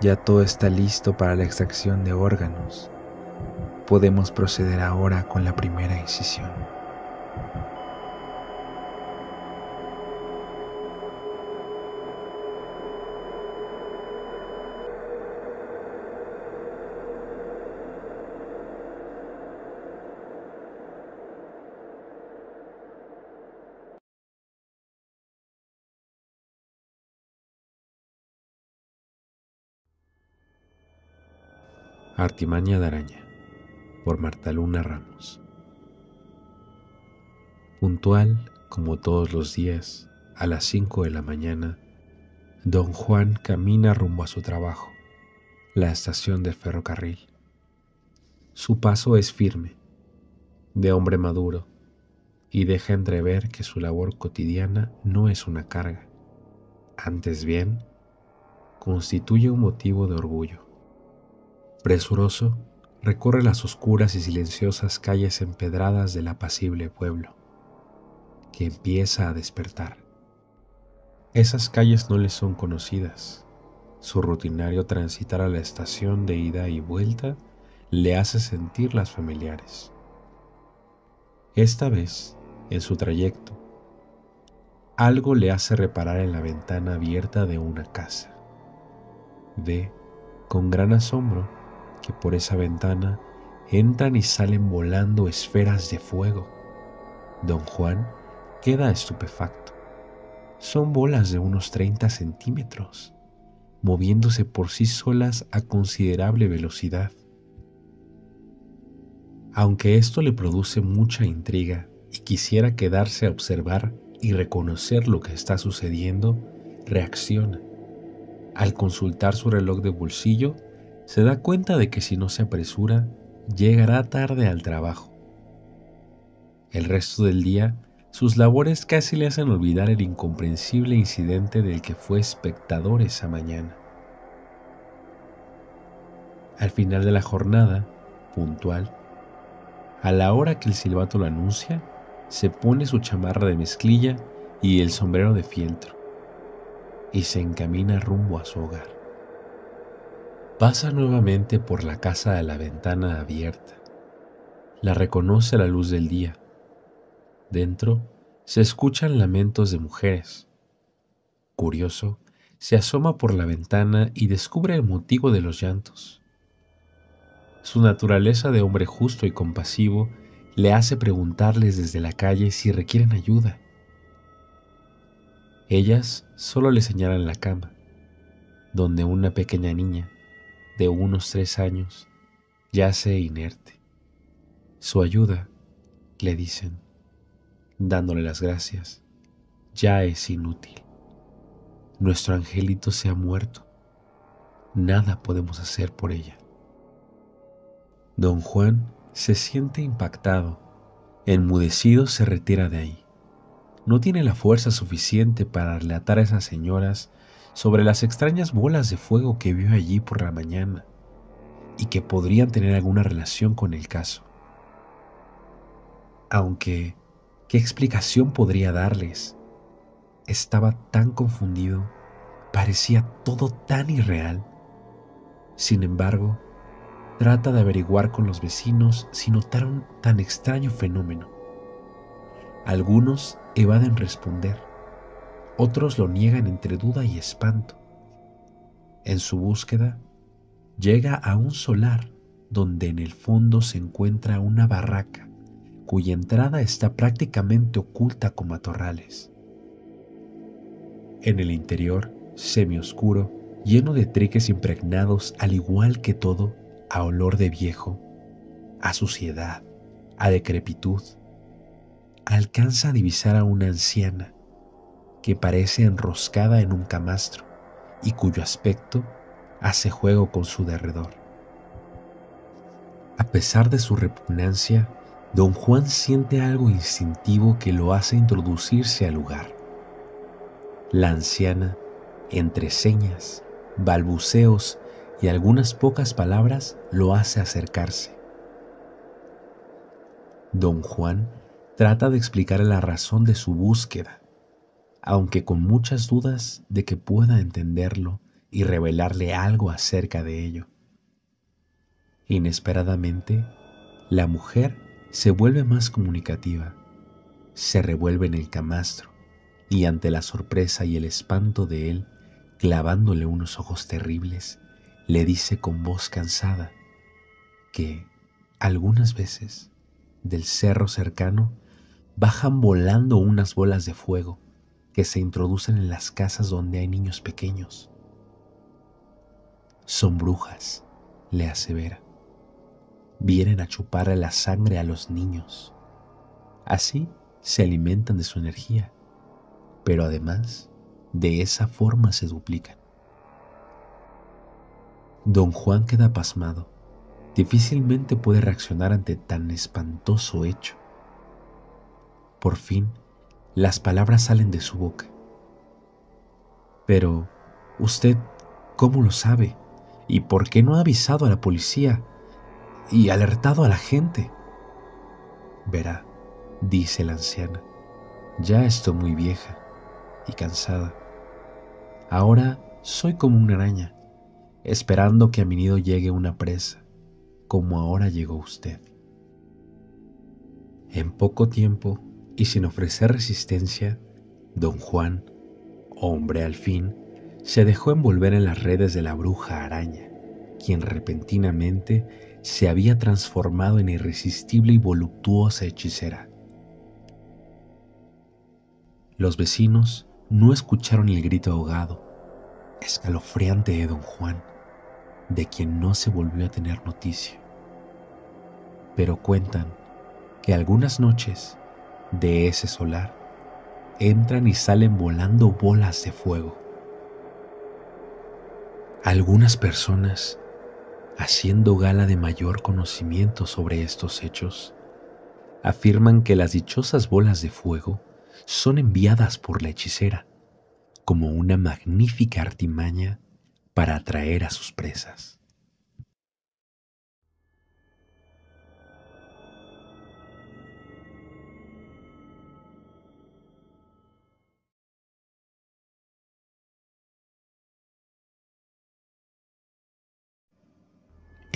ya todo está listo para la extracción de órganos. Podemos proceder ahora con la primera incisión. Artimaña de Araña por Marta Luna Ramos. Puntual, como todos los días, a las 5 de la mañana, don Juan camina rumbo a su trabajo, la estación de ferrocarril. Su paso es firme, de hombre maduro, y deja entrever que su labor cotidiana no es una carga, antes bien, constituye un motivo de orgullo. Presuroso, recorre las oscuras y silenciosas calles empedradas del apacible pueblo, que empieza a despertar. Esas calles no le son conocidas. Su rutinario transitar a la estación de ida y vuelta le hace sentir las familiares. Esta vez, en su trayecto, algo le hace reparar en la ventana abierta de una casa. Ve, con gran asombro, que por esa ventana entran y salen volando esferas de fuego. Don Juan queda estupefacto. Son bolas de unos 30 centímetros, moviéndose por sí solas a considerable velocidad. Aunque esto le produce mucha intriga y quisiera quedarse a observar y reconocer lo que está sucediendo, reacciona. Al consultar su reloj de bolsillo, se da cuenta de que si no se apresura, llegará tarde al trabajo. El resto del día, sus labores casi le hacen olvidar el incomprensible incidente del que fue espectador esa mañana. Al final de la jornada, puntual, a la hora que el silbato lo anuncia, se pone su chamarra de mezclilla y el sombrero de fieltro y se encamina rumbo a su hogar. Pasa nuevamente por la casa a la ventana abierta. La reconoce a la luz del día. Dentro se escuchan lamentos de mujeres. Curioso, se asoma por la ventana y descubre el motivo de los llantos. Su naturaleza de hombre justo y compasivo le hace preguntarles desde la calle si requieren ayuda. Ellas solo le señalan la cama, donde una pequeña niña, de unos tres años yace inerte. Su ayuda, le dicen, dándole las gracias, ya es inútil. Nuestro angelito se ha muerto. Nada podemos hacer por ella. Don Juan se siente impactado. Enmudecido se retira de ahí. No tiene la fuerza suficiente para relatar a esas señoras sobre las extrañas bolas de fuego que vio allí por la mañana y que podrían tener alguna relación con el caso. Aunque, ¿qué explicación podría darles? Estaba tan confundido, parecía todo tan irreal. Sin embargo, trata de averiguar con los vecinos si notaron tan extraño fenómeno. Algunos evaden responder otros lo niegan entre duda y espanto. En su búsqueda, llega a un solar donde en el fondo se encuentra una barraca cuya entrada está prácticamente oculta con matorrales. En el interior, semioscuro, lleno de triques impregnados al igual que todo, a olor de viejo, a suciedad, a decrepitud, alcanza a divisar a una anciana que parece enroscada en un camastro y cuyo aspecto hace juego con su derredor. A pesar de su repugnancia, don Juan siente algo instintivo que lo hace introducirse al lugar. La anciana, entre señas, balbuceos y algunas pocas palabras, lo hace acercarse. Don Juan trata de explicar la razón de su búsqueda, aunque con muchas dudas de que pueda entenderlo y revelarle algo acerca de ello. Inesperadamente, la mujer se vuelve más comunicativa, se revuelve en el camastro y ante la sorpresa y el espanto de él, clavándole unos ojos terribles, le dice con voz cansada que algunas veces del cerro cercano bajan volando unas bolas de fuego que se introducen en las casas donde hay niños pequeños. Son brujas, le asevera. vienen a chuparle la sangre a los niños. Así se alimentan de su energía, pero además de esa forma se duplican. Don Juan queda pasmado. Difícilmente puede reaccionar ante tan espantoso hecho. Por fin, las palabras salen de su boca. Pero, ¿usted cómo lo sabe? ¿Y por qué no ha avisado a la policía y alertado a la gente? Verá, dice la anciana, ya estoy muy vieja y cansada. Ahora soy como una araña, esperando que a mi nido llegue una presa, como ahora llegó usted. En poco tiempo y sin ofrecer resistencia, don Juan, hombre al fin, se dejó envolver en las redes de la bruja araña, quien repentinamente se había transformado en irresistible y voluptuosa hechicera. Los vecinos no escucharon el grito ahogado, escalofriante de don Juan, de quien no se volvió a tener noticia. Pero cuentan que algunas noches de ese solar entran y salen volando bolas de fuego. Algunas personas, haciendo gala de mayor conocimiento sobre estos hechos, afirman que las dichosas bolas de fuego son enviadas por la hechicera como una magnífica artimaña para atraer a sus presas.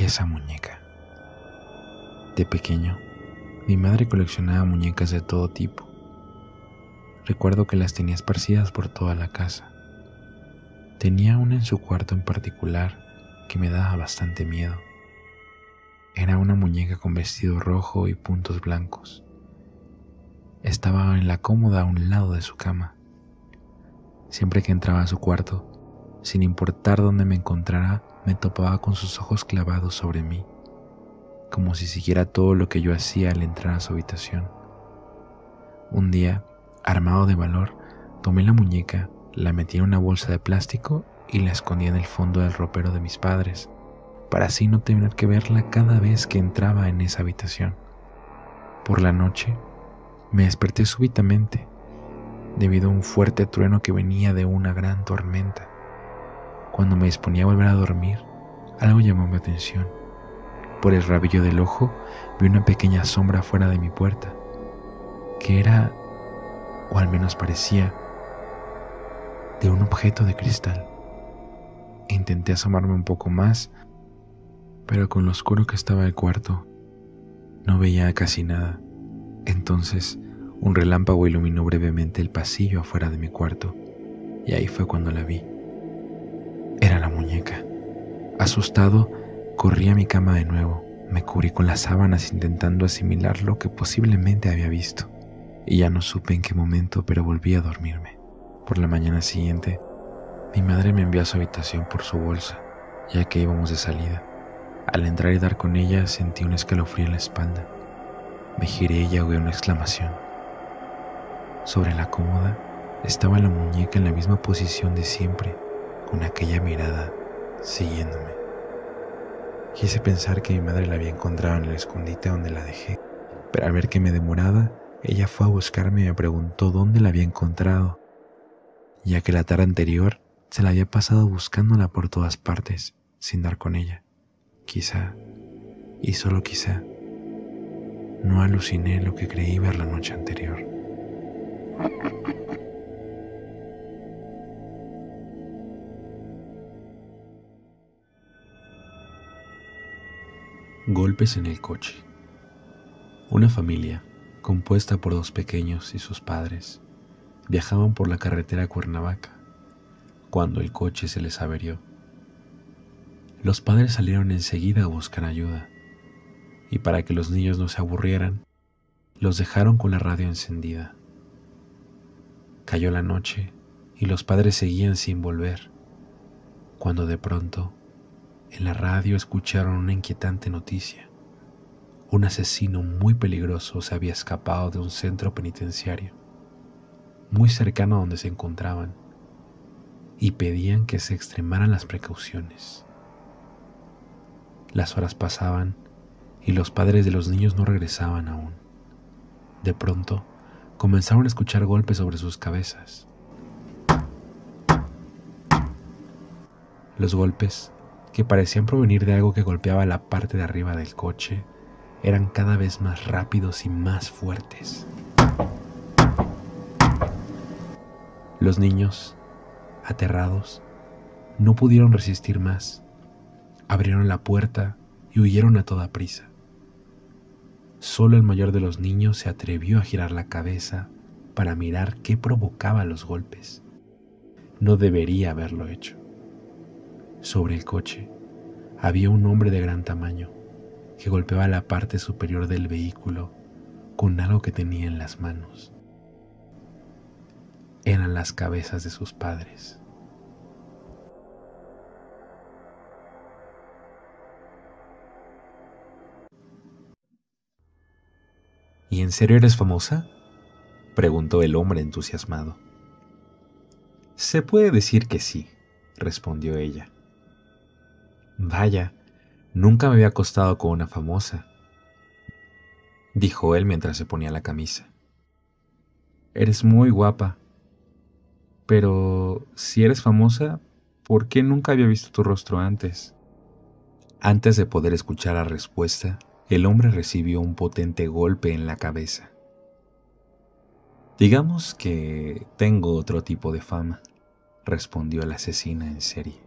Esa muñeca. De pequeño, mi madre coleccionaba muñecas de todo tipo. Recuerdo que las tenía esparcidas por toda la casa. Tenía una en su cuarto en particular que me daba bastante miedo. Era una muñeca con vestido rojo y puntos blancos. Estaba en la cómoda a un lado de su cama. Siempre que entraba a su cuarto, sin importar dónde me encontrara, me topaba con sus ojos clavados sobre mí, como si siguiera todo lo que yo hacía al entrar a su habitación. Un día, armado de valor, tomé la muñeca, la metí en una bolsa de plástico y la escondí en el fondo del ropero de mis padres, para así no tener que verla cada vez que entraba en esa habitación. Por la noche, me desperté súbitamente, debido a un fuerte trueno que venía de una gran tormenta. Cuando me disponía a volver a dormir, algo llamó mi atención. Por el rabillo del ojo vi una pequeña sombra fuera de mi puerta, que era, o al menos parecía, de un objeto de cristal. Intenté asomarme un poco más, pero con lo oscuro que estaba el cuarto, no veía casi nada. Entonces, un relámpago iluminó brevemente el pasillo afuera de mi cuarto, y ahí fue cuando la vi. Muñeca. Asustado, corrí a mi cama de nuevo. Me cubrí con las sábanas intentando asimilar lo que posiblemente había visto. Y ya no supe en qué momento, pero volví a dormirme. Por la mañana siguiente, mi madre me envió a su habitación por su bolsa, ya que íbamos de salida. Al entrar y dar con ella sentí un escalofrío en la espalda. Me giré y ahogué una exclamación. Sobre la cómoda estaba la muñeca en la misma posición de siempre, con aquella mirada siguiéndome. Quise pensar que mi madre la había encontrado en el escondite donde la dejé, pero al ver que me demoraba, ella fue a buscarme y me preguntó dónde la había encontrado, ya que la tarde anterior se la había pasado buscándola por todas partes sin dar con ella. Quizá, y solo quizá, no aluciné lo que creí ver la noche anterior. Golpes en el coche. Una familia, compuesta por dos pequeños y sus padres, viajaban por la carretera a Cuernavaca cuando el coche se les averió. Los padres salieron enseguida a buscar ayuda y para que los niños no se aburrieran, los dejaron con la radio encendida. Cayó la noche y los padres seguían sin volver, cuando de pronto en la radio escucharon una inquietante noticia. un asesino muy peligroso se había escapado de un centro penitenciario, muy cercano a donde se encontraban, y pedían que se extremaran las precauciones. Las horas pasaban y los padres de los niños no regresaban aún. De pronto, comenzaron a escuchar golpes sobre sus cabezas. Los golpes, que parecían provenir de algo que golpeaba la parte de arriba del coche, eran cada vez más rápidos y más fuertes. Los niños, aterrados, no pudieron resistir más. Abrieron la puerta y huyeron a toda prisa. Solo el mayor de los niños se atrevió a girar la cabeza para mirar qué provocaba los golpes. No debería haberlo hecho. Sobre el coche había un hombre de gran tamaño que golpeaba la parte superior del vehículo con algo que tenía en las manos. Eran las cabezas de sus padres. ¿Y en serio eres famosa? preguntó el hombre entusiasmado. Se puede decir que sí, respondió ella. Vaya, nunca me había acostado con una famosa, dijo él mientras se ponía la camisa. Eres muy guapa. Pero si eres famosa, ¿por qué nunca había visto tu rostro antes? Antes de poder escuchar la respuesta, el hombre recibió un potente golpe en la cabeza. Digamos que tengo otro tipo de fama, respondió la asesina en serie.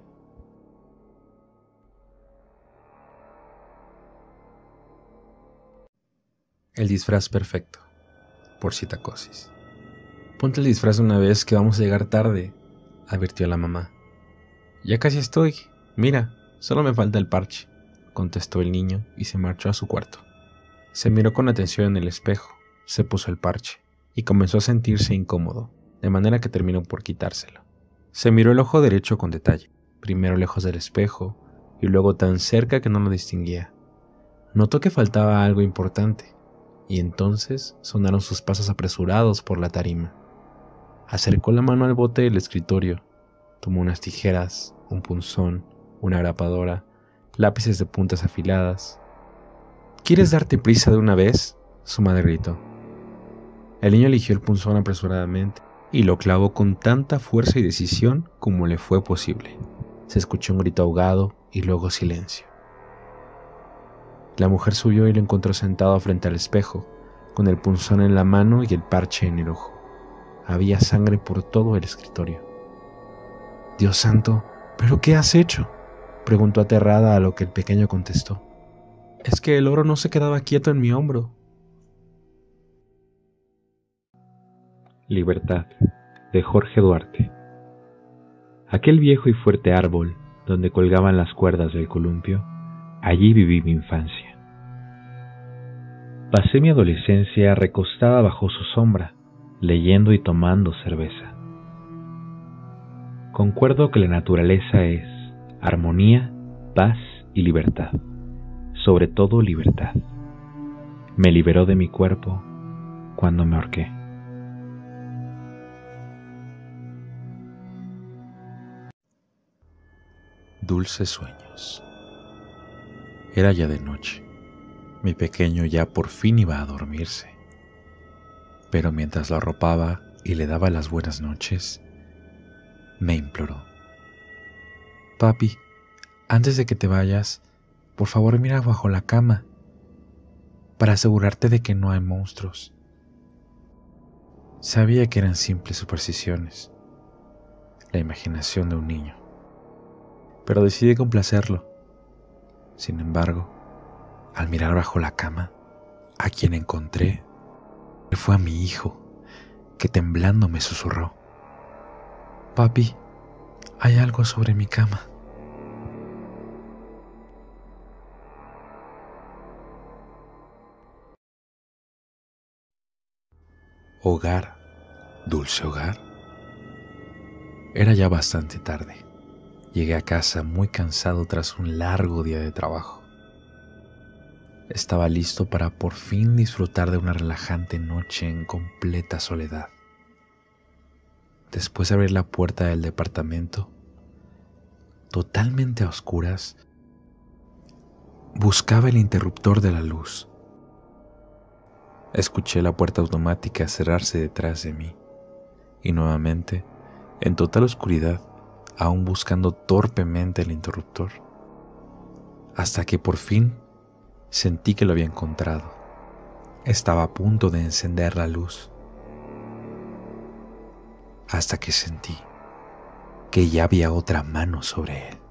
El disfraz perfecto, por citacosis. Ponte el disfraz una vez que vamos a llegar tarde, advirtió la mamá. Ya casi estoy. Mira, solo me falta el parche, contestó el niño y se marchó a su cuarto. Se miró con atención en el espejo, se puso el parche y comenzó a sentirse incómodo, de manera que terminó por quitárselo. Se miró el ojo derecho con detalle, primero lejos del espejo y luego tan cerca que no lo distinguía. Notó que faltaba algo importante y entonces sonaron sus pasos apresurados por la tarima. Acercó la mano al bote del escritorio, tomó unas tijeras, un punzón, una grapadora, lápices de puntas afiladas. ¿Quieres darte prisa de una vez? Su madre gritó. El niño eligió el punzón apresuradamente y lo clavó con tanta fuerza y decisión como le fue posible. Se escuchó un grito ahogado y luego silencio. La mujer subió y lo encontró sentado frente al espejo, con el punzón en la mano y el parche en el ojo. Había sangre por todo el escritorio. Dios santo, ¿pero qué has hecho? preguntó aterrada a lo que el pequeño contestó. Es que el oro no se quedaba quieto en mi hombro. Libertad, de Jorge Duarte. Aquel viejo y fuerte árbol donde colgaban las cuerdas del columpio, allí viví mi infancia. Pasé mi adolescencia recostada bajo su sombra, leyendo y tomando cerveza. Concuerdo que la naturaleza es armonía, paz y libertad, sobre todo libertad. Me liberó de mi cuerpo cuando me ahorqué. Dulces sueños. Era ya de noche. Mi pequeño ya por fin iba a dormirse. Pero mientras lo arropaba y le daba las buenas noches, me imploró. Papi, antes de que te vayas, por favor mira bajo la cama para asegurarte de que no hay monstruos. Sabía que eran simples supersticiones, la imaginación de un niño, pero decidí complacerlo. Sin embargo, al mirar bajo la cama, a quien encontré fue a mi hijo, que temblando me susurró, Papi, hay algo sobre mi cama. Hogar, dulce hogar. Era ya bastante tarde. Llegué a casa muy cansado tras un largo día de trabajo. Estaba listo para por fin disfrutar de una relajante noche en completa soledad. Después de abrir la puerta del departamento, totalmente a oscuras, buscaba el interruptor de la luz. Escuché la puerta automática cerrarse detrás de mí y nuevamente, en total oscuridad, aún buscando torpemente el interruptor, hasta que por fin sentí que lo había encontrado. Estaba a punto de encender la luz, hasta que sentí que ya había otra mano sobre él.